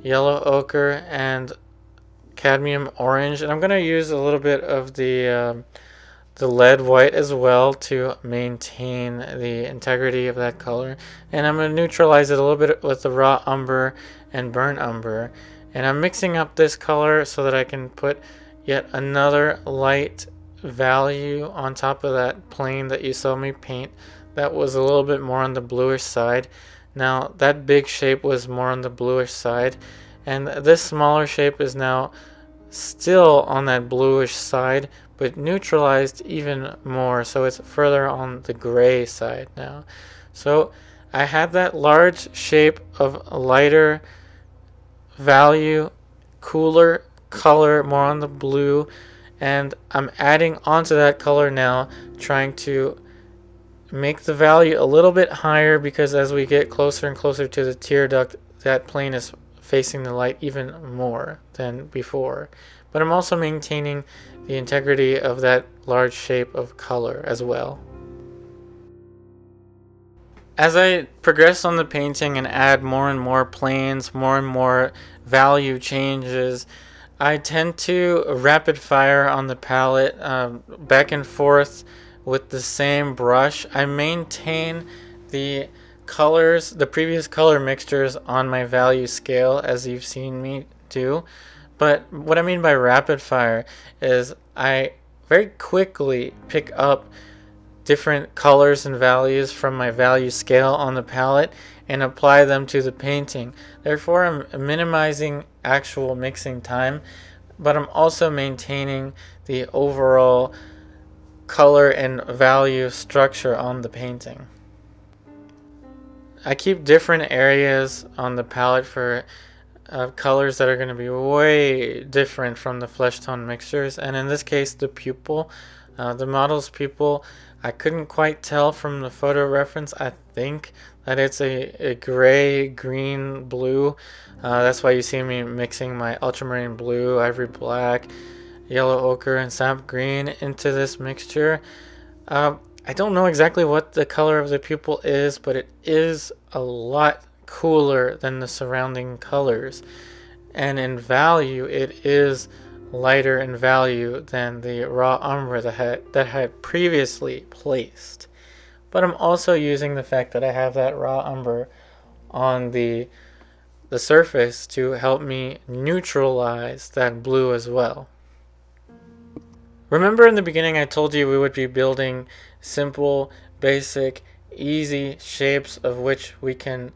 yellow ochre, and cadmium orange, and I'm going to use a little bit of the um, the lead white as well to maintain the integrity of that color, and I'm going to neutralize it a little bit with the raw umber and burnt umber and I'm mixing up this color so that I can put yet another light value on top of that plane that you saw me paint that was a little bit more on the bluish side. Now that big shape was more on the bluish side and this smaller shape is now still on that bluish side but neutralized even more so it's further on the gray side now. So I had that large shape of lighter value, cooler color, more on the blue, and I'm adding onto that color now, trying to make the value a little bit higher because as we get closer and closer to the tear duct, that plane is facing the light even more than before. But I'm also maintaining the integrity of that large shape of color as well. As I progress on the painting and add more and more planes, more and more value changes, I tend to rapid fire on the palette um, back and forth with the same brush. I maintain the colors, the previous color mixtures on my value scale as you've seen me do. But what I mean by rapid fire is I very quickly pick up different colors and values from my value scale on the palette and apply them to the painting. Therefore, I'm minimizing actual mixing time, but I'm also maintaining the overall color and value structure on the painting. I keep different areas on the palette for uh, colors that are going to be way different from the flesh tone mixtures and in this case the pupil uh, the model's pupil I couldn't quite tell from the photo reference. I think that it's a, a gray, green, blue. Uh, that's why you see me mixing my ultramarine blue, ivory black, yellow ochre, and sap green into this mixture. Uh, I don't know exactly what the color of the pupil is, but it is a lot cooler than the surrounding colors. And in value, it is lighter in value than the raw umber that had, that had previously placed. But I'm also using the fact that I have that raw umber on the the surface to help me neutralize that blue as well. Remember in the beginning I told you we would be building simple, basic, easy shapes of which we can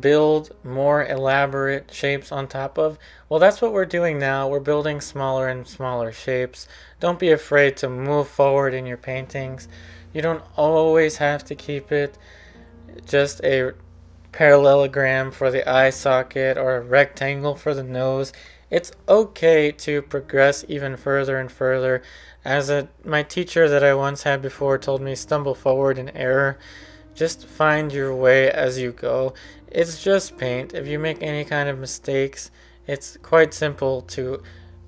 build more elaborate shapes on top of? Well, that's what we're doing now. We're building smaller and smaller shapes. Don't be afraid to move forward in your paintings. You don't always have to keep it just a parallelogram for the eye socket or a rectangle for the nose. It's okay to progress even further and further. As a, my teacher that I once had before told me, stumble forward in error. Just find your way as you go. It's just paint. If you make any kind of mistakes, it's quite simple to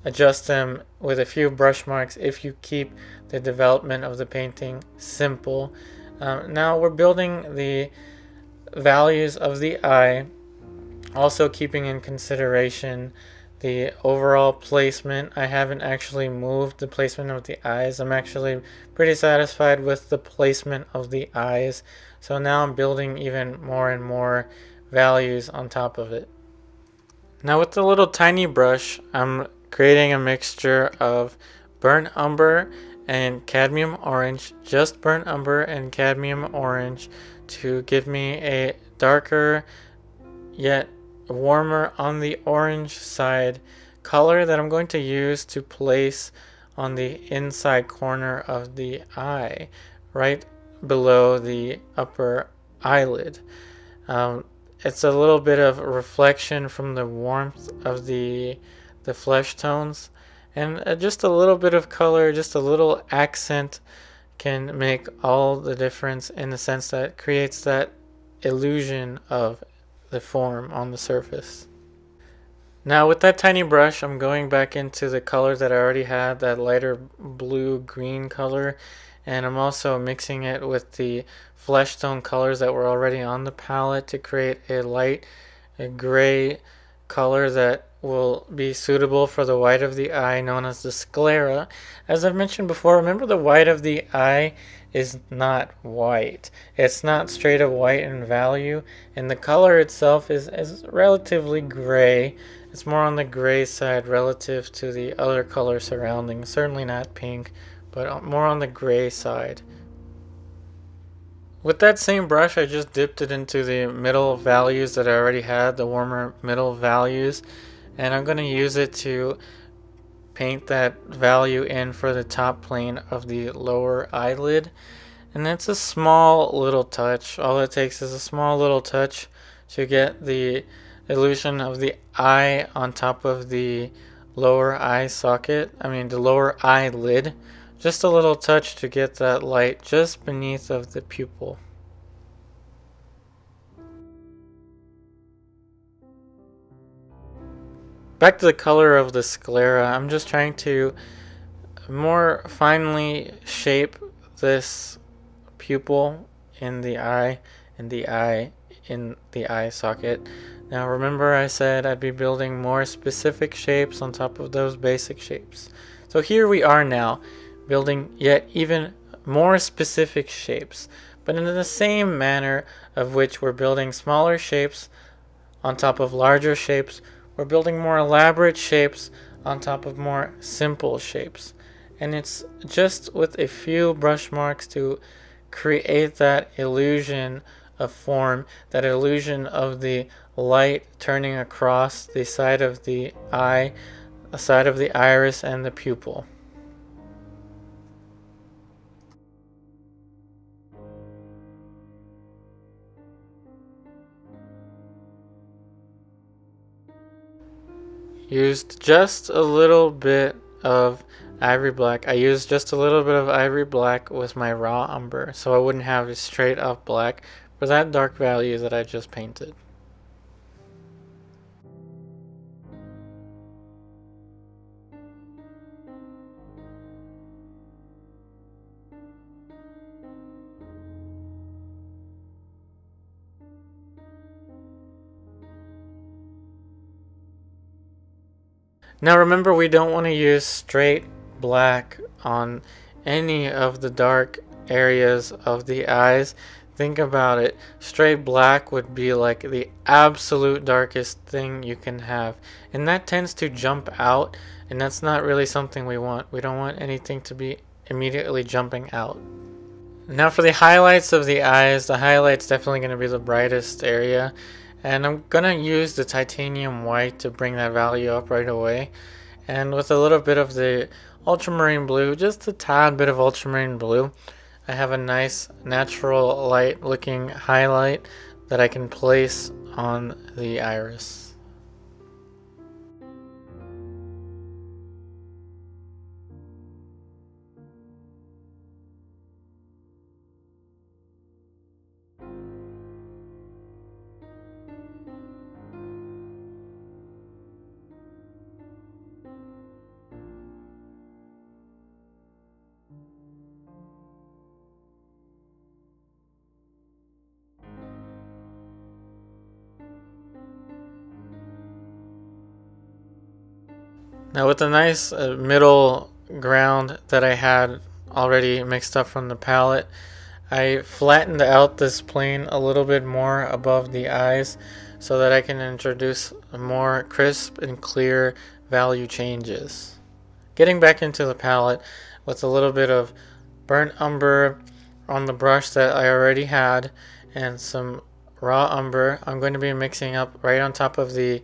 adjust them with a few brush marks if you keep the development of the painting simple. Um, now we're building the values of the eye, also keeping in consideration the overall placement. I haven't actually moved the placement of the eyes. I'm actually pretty satisfied with the placement of the eyes. So now I'm building even more and more values on top of it. Now with the little tiny brush, I'm creating a mixture of burnt umber and cadmium orange, just burnt umber and cadmium orange to give me a darker yet warmer on the orange side color that I'm going to use to place on the inside corner of the eye, right below the upper eyelid. Um, it's a little bit of reflection from the warmth of the the flesh tones. And uh, just a little bit of color just a little accent can make all the difference in the sense that it creates that illusion of the form on the surface. Now with that tiny brush I'm going back into the color that I already had that lighter blue green color and I'm also mixing it with the flesh tone colors that were already on the palette to create a light a gray color that will be suitable for the white of the eye known as the sclera. As I've mentioned before, remember the white of the eye is not white. It's not straight of white in value and the color itself is, is relatively gray. It's more on the gray side relative to the other color surrounding. Certainly not pink but more on the gray side. With that same brush, I just dipped it into the middle values that I already had, the warmer middle values, and I'm going to use it to paint that value in for the top plane of the lower eyelid. And it's a small little touch. All it takes is a small little touch to get the illusion of the eye on top of the lower eye socket. I mean the lower eyelid. Just a little touch to get that light just beneath of the pupil. Back to the color of the sclera, I'm just trying to more finely shape this pupil in the eye, in the eye, in the eye socket. Now remember I said I'd be building more specific shapes on top of those basic shapes. So here we are now building yet even more specific shapes, but in the same manner of which we're building smaller shapes on top of larger shapes, we're building more elaborate shapes on top of more simple shapes. And it's just with a few brush marks to create that illusion of form, that illusion of the light turning across the side of the eye, the side of the iris and the pupil. Used just a little bit of ivory black. I used just a little bit of ivory black with my raw umber so I wouldn't have a straight up black for that dark value that I just painted. Now remember we don't want to use straight black on any of the dark areas of the eyes. Think about it. Straight black would be like the absolute darkest thing you can have. And that tends to jump out and that's not really something we want. We don't want anything to be immediately jumping out. Now for the highlights of the eyes, the highlight's definitely going to be the brightest area. And I'm gonna use the titanium white to bring that value up right away. And with a little bit of the ultramarine blue, just a tad bit of ultramarine blue, I have a nice natural light looking highlight that I can place on the iris. With the nice uh, middle ground that I had already mixed up from the palette, I flattened out this plane a little bit more above the eyes so that I can introduce more crisp and clear value changes. Getting back into the palette with a little bit of burnt umber on the brush that I already had and some raw umber, I'm going to be mixing up right on top of the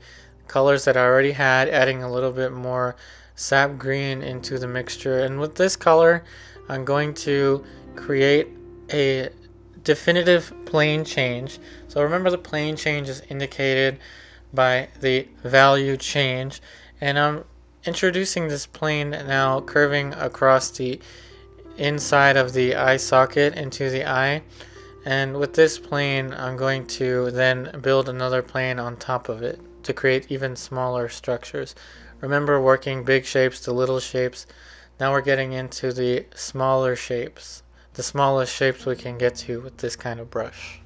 colors that I already had, adding a little bit more sap green into the mixture. And with this color, I'm going to create a definitive plane change. So remember the plane change is indicated by the value change. And I'm introducing this plane now curving across the inside of the eye socket into the eye. And with this plane, I'm going to then build another plane on top of it to create even smaller structures. Remember working big shapes to little shapes. Now we're getting into the smaller shapes. The smallest shapes we can get to with this kind of brush.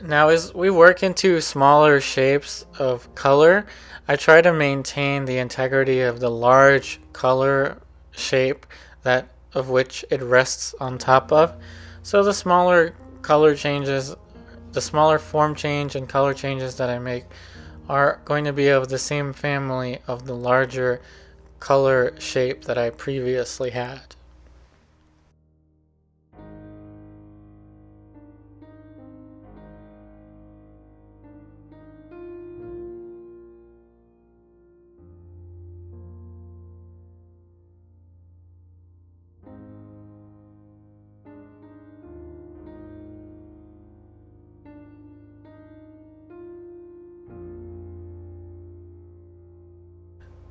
Now as we work into smaller shapes of color, I try to maintain the integrity of the large color shape that of which it rests on top of. So the smaller color changes, the smaller form change and color changes that I make are going to be of the same family of the larger color shape that I previously had.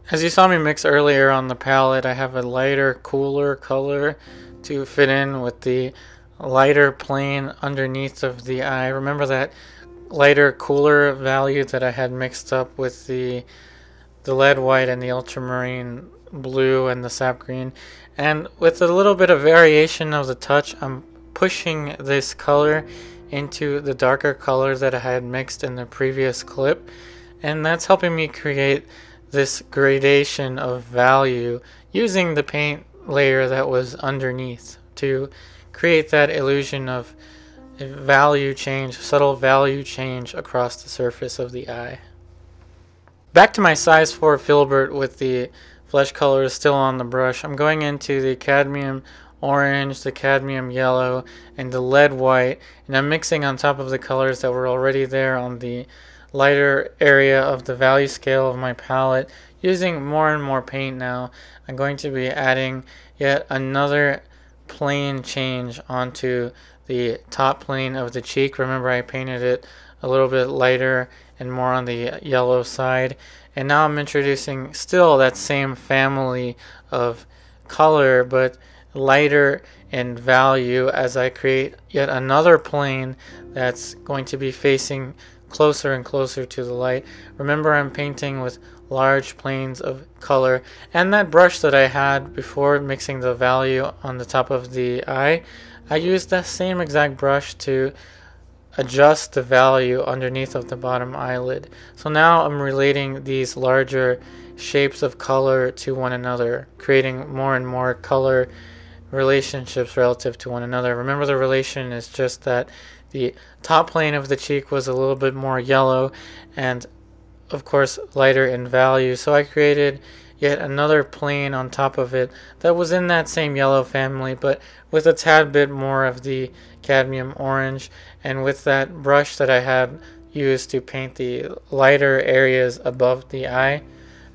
As you saw me mix earlier on the palette, I have a lighter, cooler color to fit in with the lighter plane underneath of the eye. Remember that lighter, cooler value that I had mixed up with the the lead white and the ultramarine blue and the sap green. And with a little bit of variation of the touch, I'm pushing this color into the darker color that I had mixed in the previous clip. And that's helping me create this gradation of value using the paint layer that was underneath to create that illusion of value change, subtle value change across the surface of the eye. Back to my size 4 filbert with the flesh colors still on the brush. I'm going into the cadmium orange, the cadmium yellow, and the lead white, and I'm mixing on top of the colors that were already there on the lighter area of the value scale of my palette using more and more paint now. I'm going to be adding yet another plane change onto the top plane of the cheek. Remember I painted it a little bit lighter and more on the yellow side. And now I'm introducing still that same family of color but lighter in value as I create yet another plane that's going to be facing closer and closer to the light. Remember I'm painting with large planes of color and that brush that I had before mixing the value on the top of the eye I used that same exact brush to adjust the value underneath of the bottom eyelid. So now I'm relating these larger shapes of color to one another, creating more and more color relationships relative to one another. Remember the relation is just that the top plane of the cheek was a little bit more yellow and of course lighter in value. So I created yet another plane on top of it that was in that same yellow family but with a tad bit more of the cadmium orange and with that brush that I had used to paint the lighter areas above the eye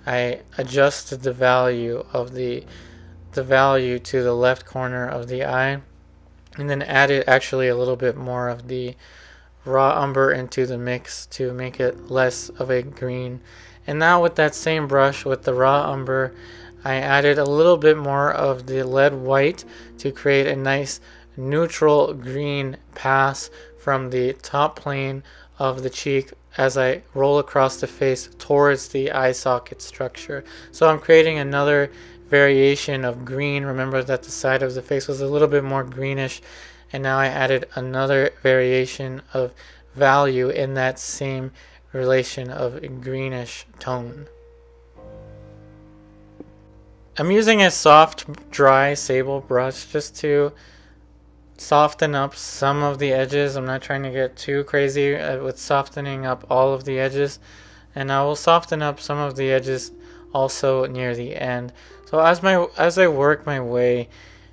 I adjusted the value of the the value to the left corner of the eye and then added actually a little bit more of the raw umber into the mix to make it less of a green and now with that same brush with the raw umber, I added a little bit more of the lead white to create a nice neutral green pass from the top plane of the cheek as I roll across the face towards the eye socket structure. So I'm creating another variation of green. Remember that the side of the face was a little bit more greenish and now I added another variation of value in that same relation of greenish tone. I'm using a soft, dry sable brush just to soften up some of the edges. I'm not trying to get too crazy uh, with softening up all of the edges. And I will soften up some of the edges also near the end. So as my as I work my way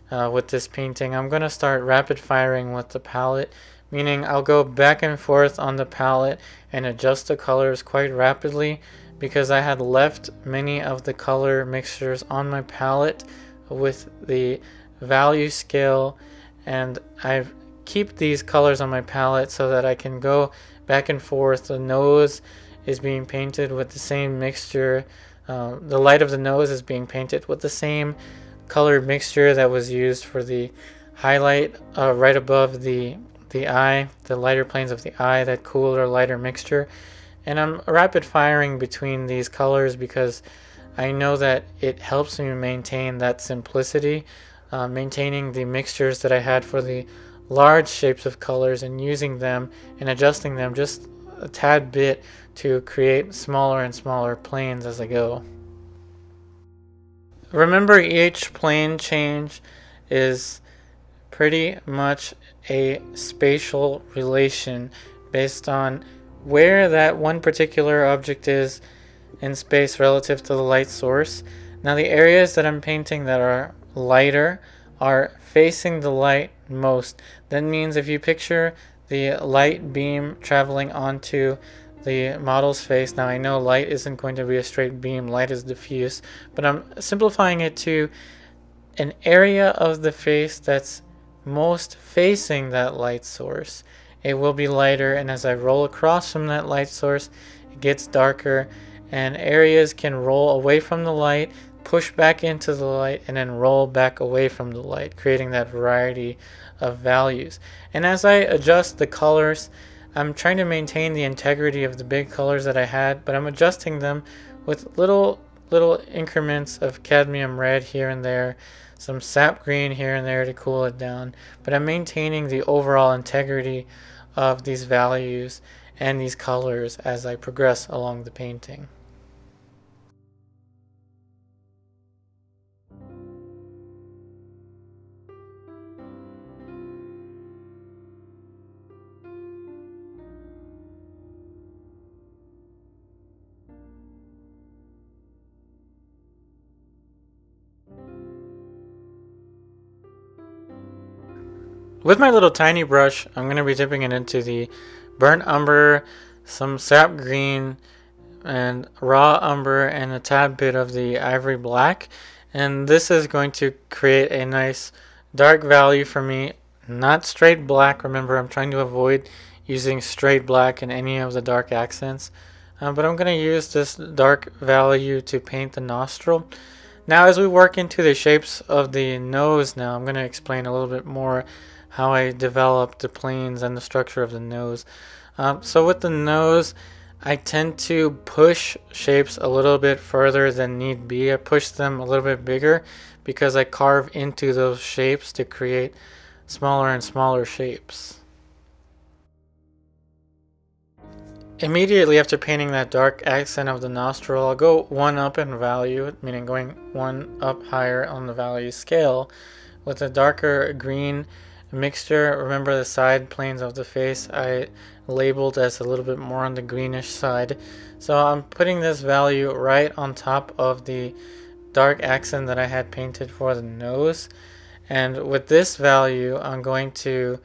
uh, with this painting, I'm going to start rapid firing with the palette meaning I'll go back and forth on the palette and adjust the colors quite rapidly because I had left many of the color mixtures on my palette with the value scale and I keep these colors on my palette so that I can go back and forth. The nose is being painted with the same mixture. Uh, the light of the nose is being painted with the same color mixture that was used for the highlight uh, right above the the eye, the lighter planes of the eye, that cooler, lighter mixture. And I'm rapid firing between these colors because I know that it helps me maintain that simplicity, uh, maintaining the mixtures that I had for the large shapes of colors and using them and adjusting them just a tad bit to create smaller and smaller planes as I go. Remember each plane change is pretty much a spatial relation based on where that one particular object is in space relative to the light source. Now the areas that I'm painting that are lighter are facing the light most. That means if you picture the light beam traveling onto the model's face, now I know light isn't going to be a straight beam, light is diffuse, but I'm simplifying it to an area of the face that's most facing that light source, it will be lighter and as I roll across from that light source, it gets darker and areas can roll away from the light, push back into the light, and then roll back away from the light, creating that variety of values. And as I adjust the colors, I'm trying to maintain the integrity of the big colors that I had, but I'm adjusting them with little little increments of cadmium red here and there some sap green here and there to cool it down, but I'm maintaining the overall integrity of these values and these colors as I progress along the painting. With my little tiny brush, I'm going to be dipping it into the burnt umber, some sap green, and raw umber, and a tad bit of the ivory black. And this is going to create a nice dark value for me. Not straight black, remember I'm trying to avoid using straight black in any of the dark accents. Uh, but I'm going to use this dark value to paint the nostril. Now as we work into the shapes of the nose now, I'm going to explain a little bit more how I developed the planes and the structure of the nose. Um, so with the nose, I tend to push shapes a little bit further than need be. I push them a little bit bigger because I carve into those shapes to create smaller and smaller shapes. Immediately after painting that dark accent of the nostril, I'll go one up in value, meaning going one up higher on the value scale, with a darker green mixture. Remember the side planes of the face I labeled as a little bit more on the greenish side. So I'm putting this value right on top of the dark accent that I had painted for the nose. And with this value, I'm going to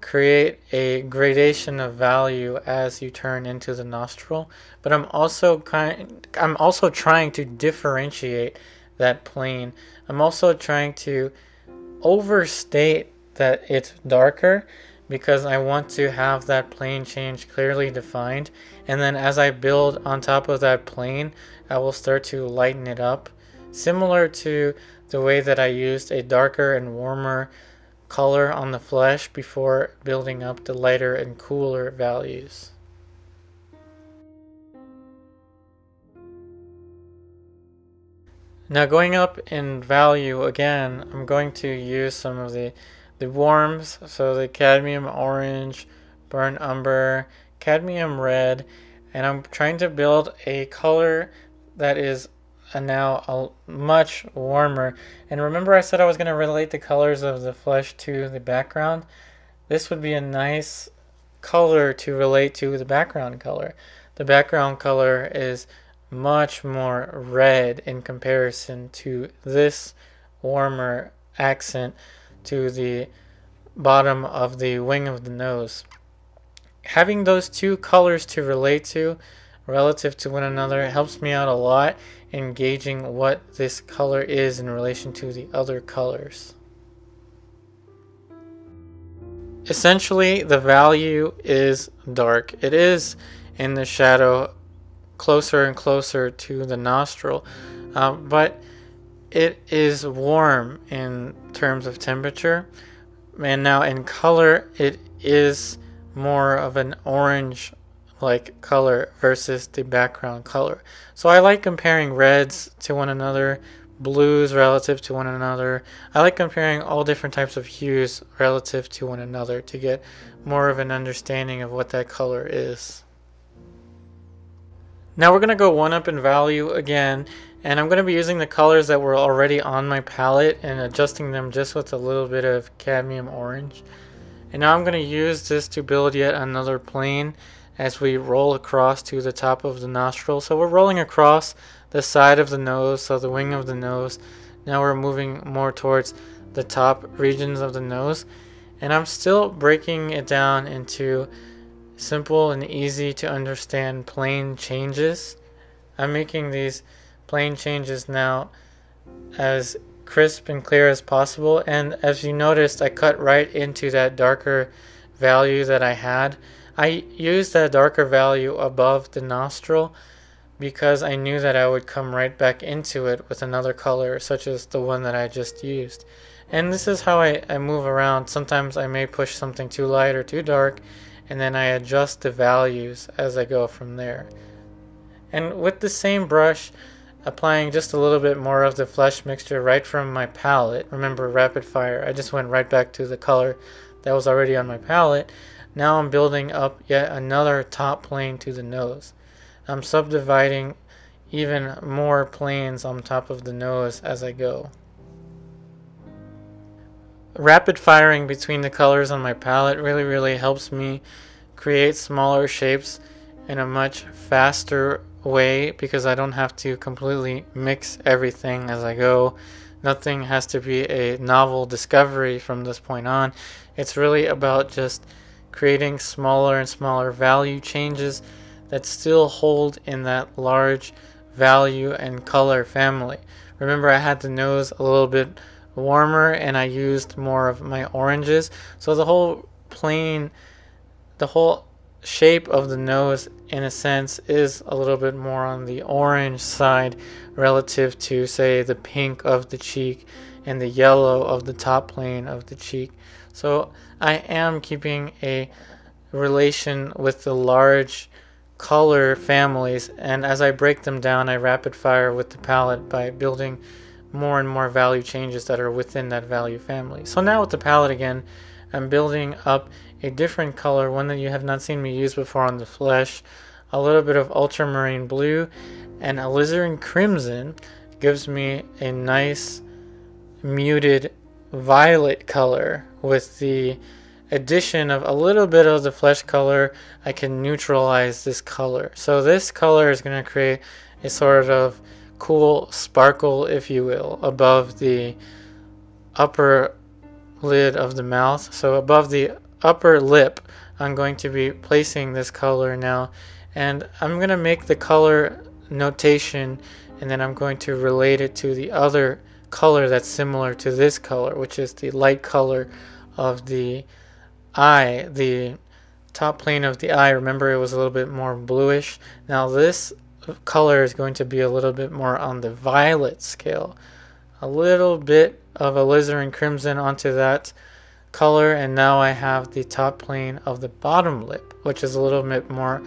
create a gradation of value as you turn into the nostril. But I'm also kind, I'm also trying to differentiate that plane. I'm also trying to overstate that it's darker because I want to have that plane change clearly defined. And then as I build on top of that plane, I will start to lighten it up. Similar to the way that I used a darker and warmer color on the flesh before building up the lighter and cooler values. Now going up in value again, I'm going to use some of the the warms, so the cadmium orange, burnt umber, cadmium red, and I'm trying to build a color that is now a much warmer. And remember I said I was going to relate the colors of the flesh to the background? This would be a nice color to relate to the background color. The background color is much more red in comparison to this warmer accent to the bottom of the wing of the nose. Having those two colors to relate to relative to one another helps me out a lot in gauging what this color is in relation to the other colors. Essentially, the value is dark. It is in the shadow closer and closer to the nostril, um, but it is warm in terms of temperature. And now in color, it is more of an orange like color versus the background color. So I like comparing reds to one another, blues relative to one another. I like comparing all different types of hues relative to one another to get more of an understanding of what that color is. Now we're going to go one up in value again and I'm going to be using the colors that were already on my palette and adjusting them just with a little bit of cadmium orange. And now I'm going to use this to build yet another plane as we roll across to the top of the nostril. So we're rolling across the side of the nose, so the wing of the nose. Now we're moving more towards the top regions of the nose. And I'm still breaking it down into simple and easy to understand plane changes. I'm making these plane changes now as crisp and clear as possible and as you noticed I cut right into that darker value that I had. I used that darker value above the nostril because I knew that I would come right back into it with another color such as the one that I just used. And this is how I, I move around. Sometimes I may push something too light or too dark and then I adjust the values as I go from there. And with the same brush, applying just a little bit more of the flesh mixture right from my palette. Remember rapid fire, I just went right back to the color that was already on my palette. Now I'm building up yet another top plane to the nose. I'm subdividing even more planes on top of the nose as I go. Rapid firing between the colors on my palette really really helps me create smaller shapes in a much faster way because I don't have to completely mix everything as I go. Nothing has to be a novel discovery from this point on. It's really about just creating smaller and smaller value changes that still hold in that large value and color family. Remember I had the nose a little bit warmer and I used more of my oranges. So the whole plane, the whole shape of the nose in a sense is a little bit more on the orange side relative to say the pink of the cheek and the yellow of the top plane of the cheek so I am keeping a relation with the large color families and as I break them down I rapid fire with the palette by building more and more value changes that are within that value family. So now with the palette again I'm building up a different color, one that you have not seen me use before on the flesh, a little bit of ultramarine blue, and alizarin crimson gives me a nice muted violet color with the addition of a little bit of the flesh color. I can neutralize this color. So this color is going to create a sort of cool sparkle if you will above the upper lid of the mouth. So above the upper lip, I'm going to be placing this color now. And I'm going to make the color notation and then I'm going to relate it to the other color that's similar to this color, which is the light color of the eye, the top plane of the eye. Remember it was a little bit more bluish. Now this color is going to be a little bit more on the violet scale. A little bit of alizarin crimson onto that color and now I have the top plane of the bottom lip which is a little bit more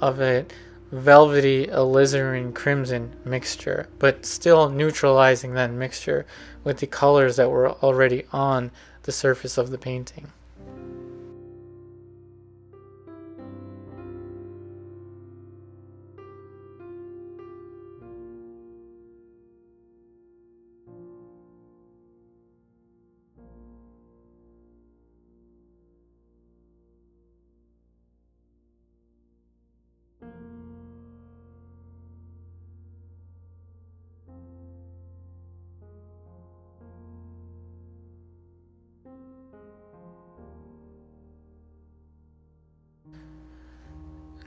of a velvety alizarin crimson mixture but still neutralizing that mixture with the colors that were already on the surface of the painting.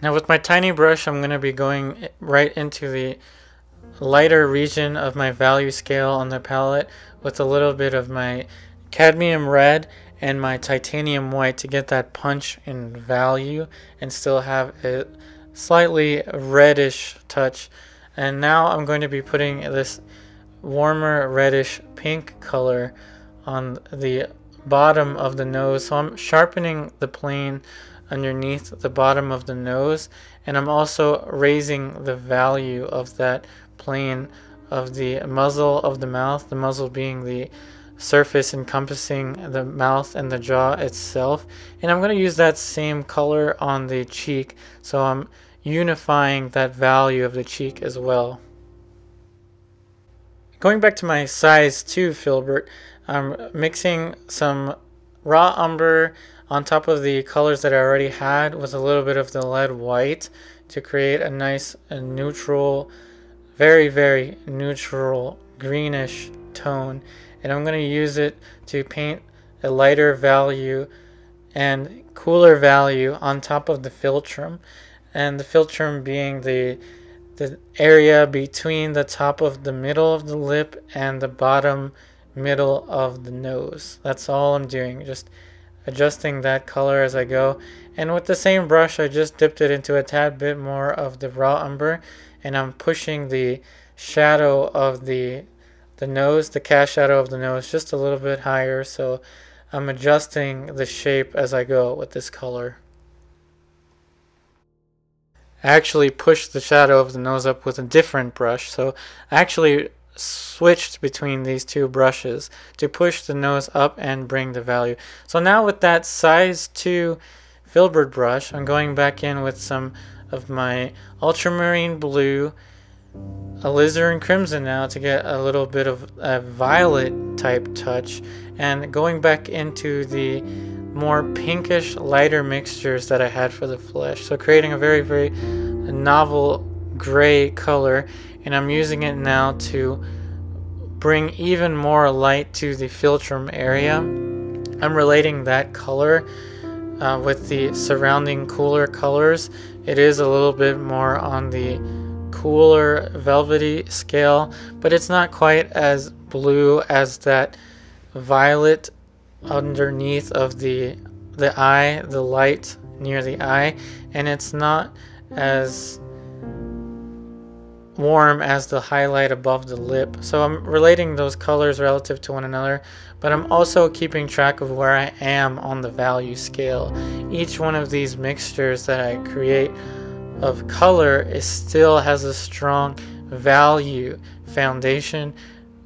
Now with my tiny brush, I'm going to be going right into the lighter region of my value scale on the palette with a little bit of my cadmium red and my titanium white to get that punch in value and still have a slightly reddish touch. And now I'm going to be putting this warmer reddish pink color on the bottom of the nose. So I'm sharpening the plane underneath the bottom of the nose and I'm also raising the value of that plane of the muzzle of the mouth, the muzzle being the surface encompassing the mouth and the jaw itself. And I'm going to use that same color on the cheek, so I'm unifying that value of the cheek as well. Going back to my size 2 filbert, I'm mixing some raw umber on top of the colors that I already had with a little bit of the lead white to create a nice a neutral, very, very neutral greenish tone. And I'm going to use it to paint a lighter value and cooler value on top of the philtrum. And the philtrum being the the area between the top of the middle of the lip and the bottom middle of the nose. That's all I'm doing. Just adjusting that color as I go. And with the same brush, I just dipped it into a tad bit more of the raw umber, and I'm pushing the shadow of the the nose, the cast shadow of the nose, just a little bit higher. So I'm adjusting the shape as I go with this color. I actually pushed the shadow of the nose up with a different brush. So I actually switched between these two brushes to push the nose up and bring the value. So now with that size 2 filbert brush, I'm going back in with some of my ultramarine blue, alizarin crimson now to get a little bit of a violet type touch and going back into the more pinkish lighter mixtures that I had for the flesh. So creating a very, very novel gray color and I'm using it now to bring even more light to the philtrum area. I'm relating that color uh, with the surrounding cooler colors. It is a little bit more on the cooler velvety scale, but it's not quite as blue as that violet underneath of the the eye, the light near the eye and it's not as warm as the highlight above the lip. So I'm relating those colors relative to one another, but I'm also keeping track of where I am on the value scale. Each one of these mixtures that I create of color is still has a strong value foundation.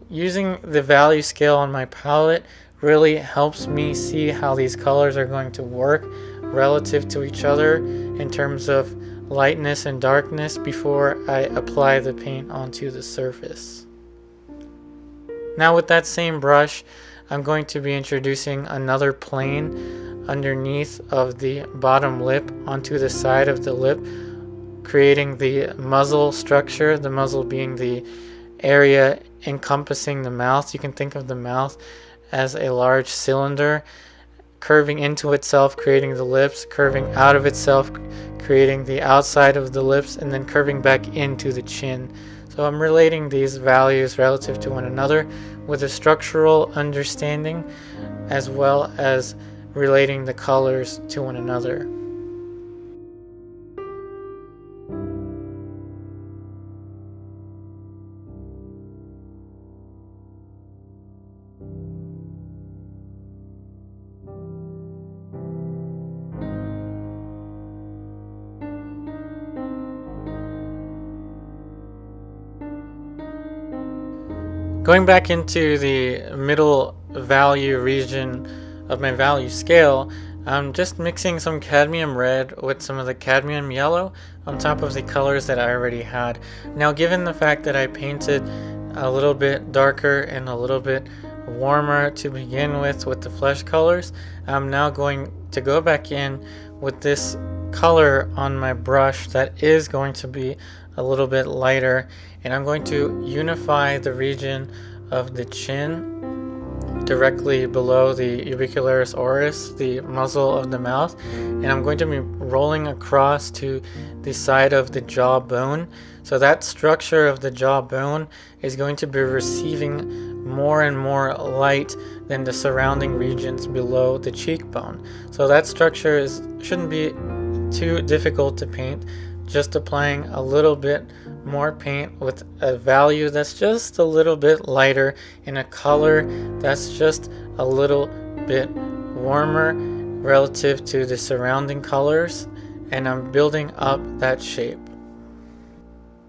Using the value scale on my palette really helps me see how these colors are going to work relative to each other in terms of lightness and darkness before I apply the paint onto the surface. Now with that same brush, I'm going to be introducing another plane underneath of the bottom lip onto the side of the lip, creating the muzzle structure, the muzzle being the area encompassing the mouth. You can think of the mouth as a large cylinder curving into itself, creating the lips, curving out of itself, creating the outside of the lips, and then curving back into the chin. So I'm relating these values relative to one another with a structural understanding as well as relating the colors to one another. Going back into the middle value region of my value scale, I'm just mixing some cadmium red with some of the cadmium yellow on top of the colors that I already had. Now given the fact that I painted a little bit darker and a little bit warmer to begin with with the flesh colors, I'm now going to go back in with this color on my brush that is going to be a little bit lighter and I'm going to unify the region of the chin directly below the orbicularis oris, the muzzle of the mouth, and I'm going to be rolling across to the side of the jawbone. So that structure of the jawbone is going to be receiving more and more light than the surrounding regions below the cheekbone. So that structure is shouldn't be too difficult to paint just applying a little bit more paint with a value that's just a little bit lighter in a color that's just a little bit warmer relative to the surrounding colors and I'm building up that shape.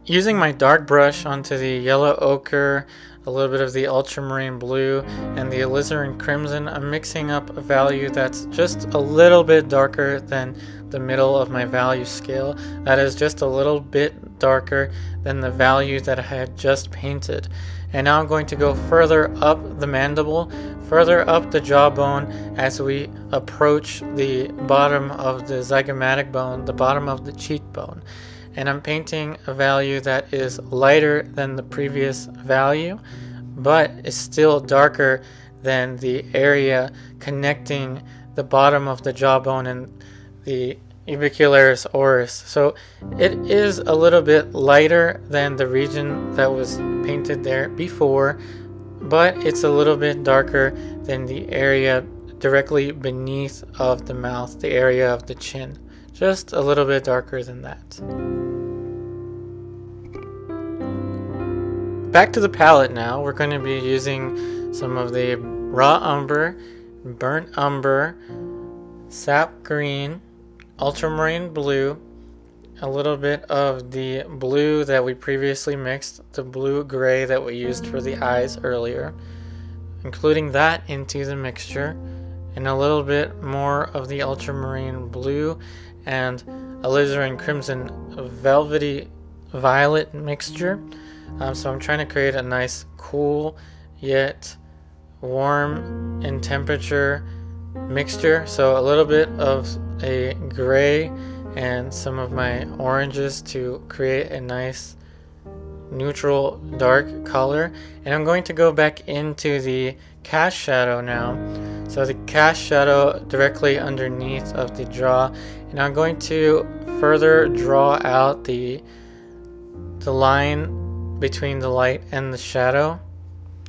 Using my dark brush onto the yellow ochre, a little bit of the ultramarine blue, and the alizarin crimson, I'm mixing up a value that's just a little bit darker than the middle of my value scale. That is just a little bit darker than the value that I had just painted. And now I'm going to go further up the mandible, further up the jawbone as we approach the bottom of the zygomatic bone, the bottom of the cheekbone and I'm painting a value that is lighter than the previous value but is still darker than the area connecting the bottom of the jawbone and the orbicularis oris. So it is a little bit lighter than the region that was painted there before, but it's a little bit darker than the area directly beneath of the mouth, the area of the chin. Just a little bit darker than that. Back to the palette now. We're going to be using some of the raw umber, burnt umber, sap green, ultramarine blue, a little bit of the blue that we previously mixed, the blue gray that we used for the eyes earlier, including that into the mixture, and a little bit more of the ultramarine blue and alizarin crimson velvety violet mixture. Um, so I'm trying to create a nice cool yet warm in temperature mixture. So a little bit of a gray and some of my oranges to create a nice neutral dark color. And I'm going to go back into the cast shadow now. So the cast shadow directly underneath of the jaw. And I'm going to further draw out the the line between the light and the shadow.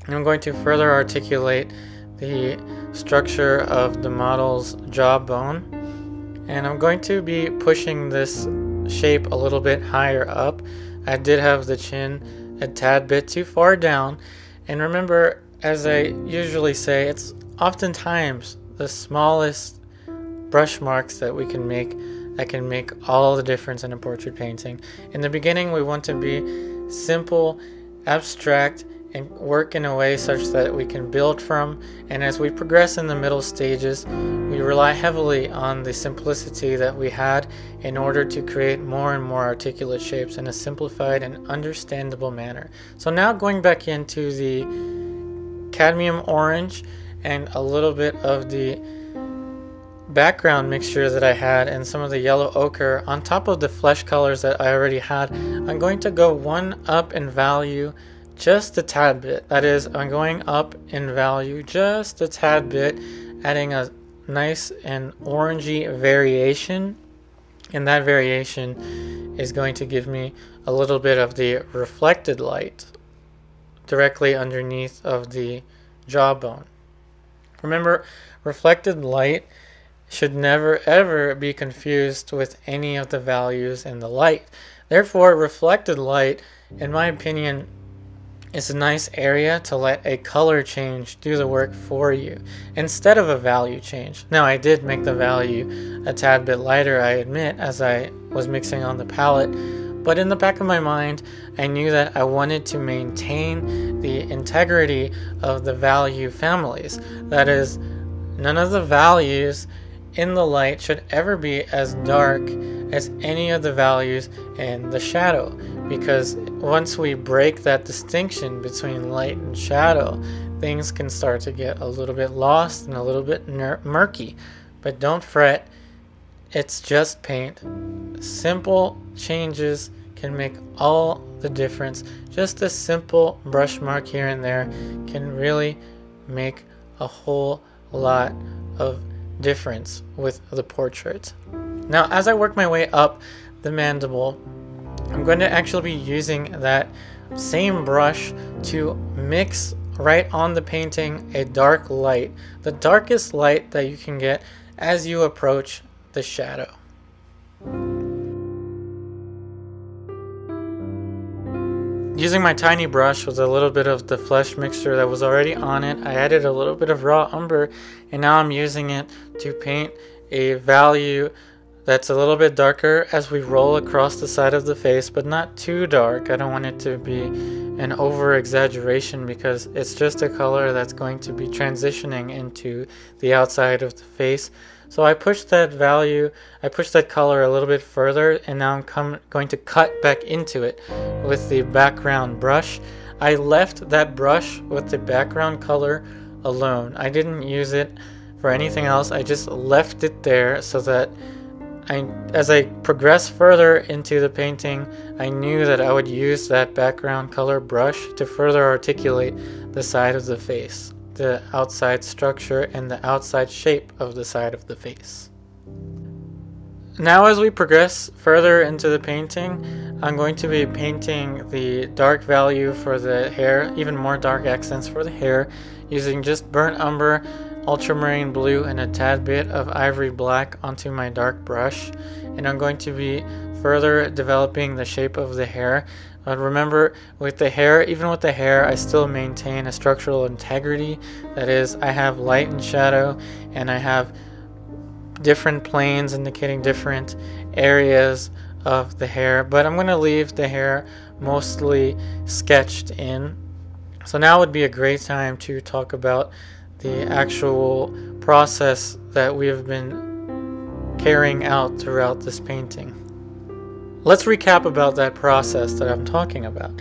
And I'm going to further articulate the structure of the model's jawbone and I'm going to be pushing this shape a little bit higher up. I did have the chin a tad bit too far down and remember as I usually say it's oftentimes the smallest brush marks that we can make that can make all the difference in a portrait painting. In the beginning we want to be simple, abstract, and work in a way such that we can build from. And as we progress in the middle stages, we rely heavily on the simplicity that we had in order to create more and more articulate shapes in a simplified and understandable manner. So now going back into the cadmium orange and a little bit of the background mixture that I had and some of the yellow ochre on top of the flesh colors that I already had, I'm going to go one up in value just a tad bit. That is, I'm going up in value just a tad bit, adding a nice and orangey variation. And that variation is going to give me a little bit of the reflected light directly underneath of the jawbone. Remember, reflected light should never ever be confused with any of the values in the light. Therefore, reflected light, in my opinion, it's a nice area to let a color change do the work for you instead of a value change. Now I did make the value a tad bit lighter I admit as I was mixing on the palette but in the back of my mind I knew that I wanted to maintain the integrity of the value families. That is none of the values in the light should ever be as dark as any of the values in the shadow. Because once we break that distinction between light and shadow things can start to get a little bit lost and a little bit murky. But don't fret it's just paint. Simple changes can make all the difference. Just a simple brush mark here and there can really make a whole lot of difference with the portrait. Now, as I work my way up the mandible, I'm going to actually be using that same brush to mix right on the painting a dark light, the darkest light that you can get as you approach the shadow. Using my tiny brush with a little bit of the flesh mixture that was already on it, I added a little bit of raw umber and now I'm using it to paint a value that's a little bit darker as we roll across the side of the face, but not too dark. I don't want it to be an over exaggeration because it's just a color that's going to be transitioning into the outside of the face. So I pushed that value, I pushed that color a little bit further and now I'm going to cut back into it with the background brush. I left that brush with the background color alone. I didn't use it for anything else. I just left it there so that I, as I progressed further into the painting, I knew that I would use that background color brush to further articulate the side of the face the outside structure and the outside shape of the side of the face. Now as we progress further into the painting, I'm going to be painting the dark value for the hair, even more dark accents for the hair, using just burnt umber, ultramarine blue, and a tad bit of ivory black onto my dark brush. And I'm going to be further developing the shape of the hair but remember, with the hair, even with the hair, I still maintain a structural integrity. That is, I have light and shadow, and I have different planes indicating different areas of the hair. But I'm going to leave the hair mostly sketched in. So now would be a great time to talk about the actual process that we have been carrying out throughout this painting. Let's recap about that process that I'm talking about.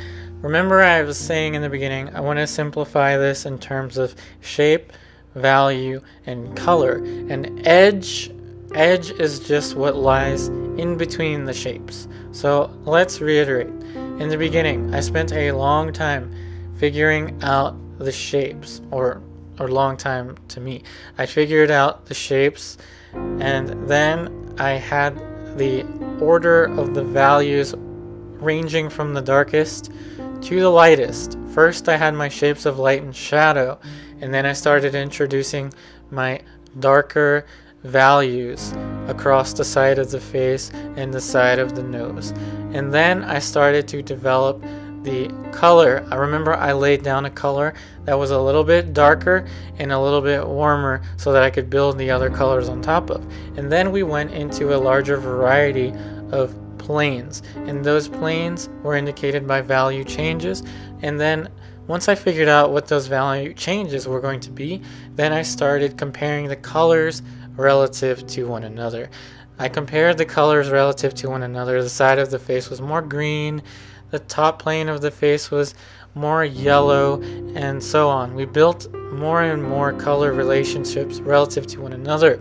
Remember I was saying in the beginning, I want to simplify this in terms of shape, value, and color. And edge, edge is just what lies in between the shapes. So let's reiterate. In the beginning, I spent a long time figuring out the shapes, or or long time to me. I figured out the shapes, and then I had the order of the values ranging from the darkest to the lightest. First, I had my shapes of light and shadow, and then I started introducing my darker values across the side of the face and the side of the nose. And then I started to develop the color. I remember I laid down a color that was a little bit darker and a little bit warmer so that I could build the other colors on top of. And then we went into a larger variety of planes and those planes were indicated by value changes and then once I figured out what those value changes were going to be then I started comparing the colors relative to one another. I compared the colors relative to one another. The side of the face was more green, the top plane of the face was more yellow, and so on. We built more and more color relationships relative to one another.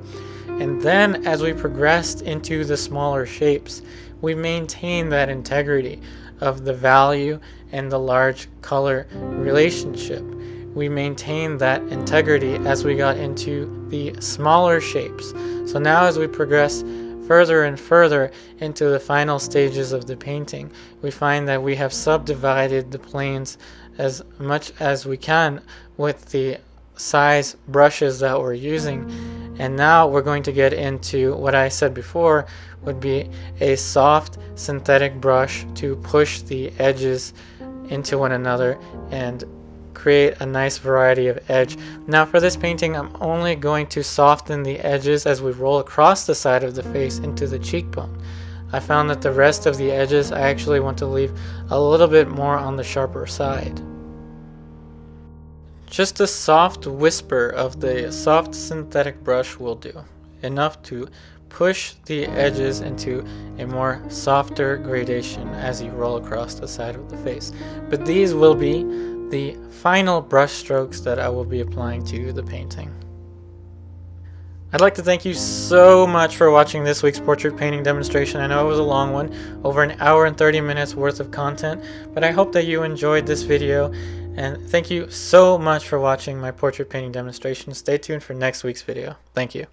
And then as we progressed into the smaller shapes, we maintained that integrity of the value and the large color relationship. We maintained that integrity as we got into the smaller shapes. So now as we progress further and further into the final stages of the painting, we find that we have subdivided the planes as much as we can with the size brushes that we're using. And now we're going to get into what I said before would be a soft synthetic brush to push the edges into one another and create a nice variety of edge. Now for this painting I'm only going to soften the edges as we roll across the side of the face into the cheekbone. I found that the rest of the edges I actually want to leave a little bit more on the sharper side. Just a soft whisper of the soft synthetic brush will do, enough to push the edges into a more softer gradation as you roll across the side of the face. But these will be the final brush strokes that I will be applying to the painting. I'd like to thank you so much for watching this week's portrait painting demonstration. I know it was a long one, over an hour and 30 minutes worth of content, but I hope that you enjoyed this video, and thank you so much for watching my portrait painting demonstration. Stay tuned for next week's video. Thank you.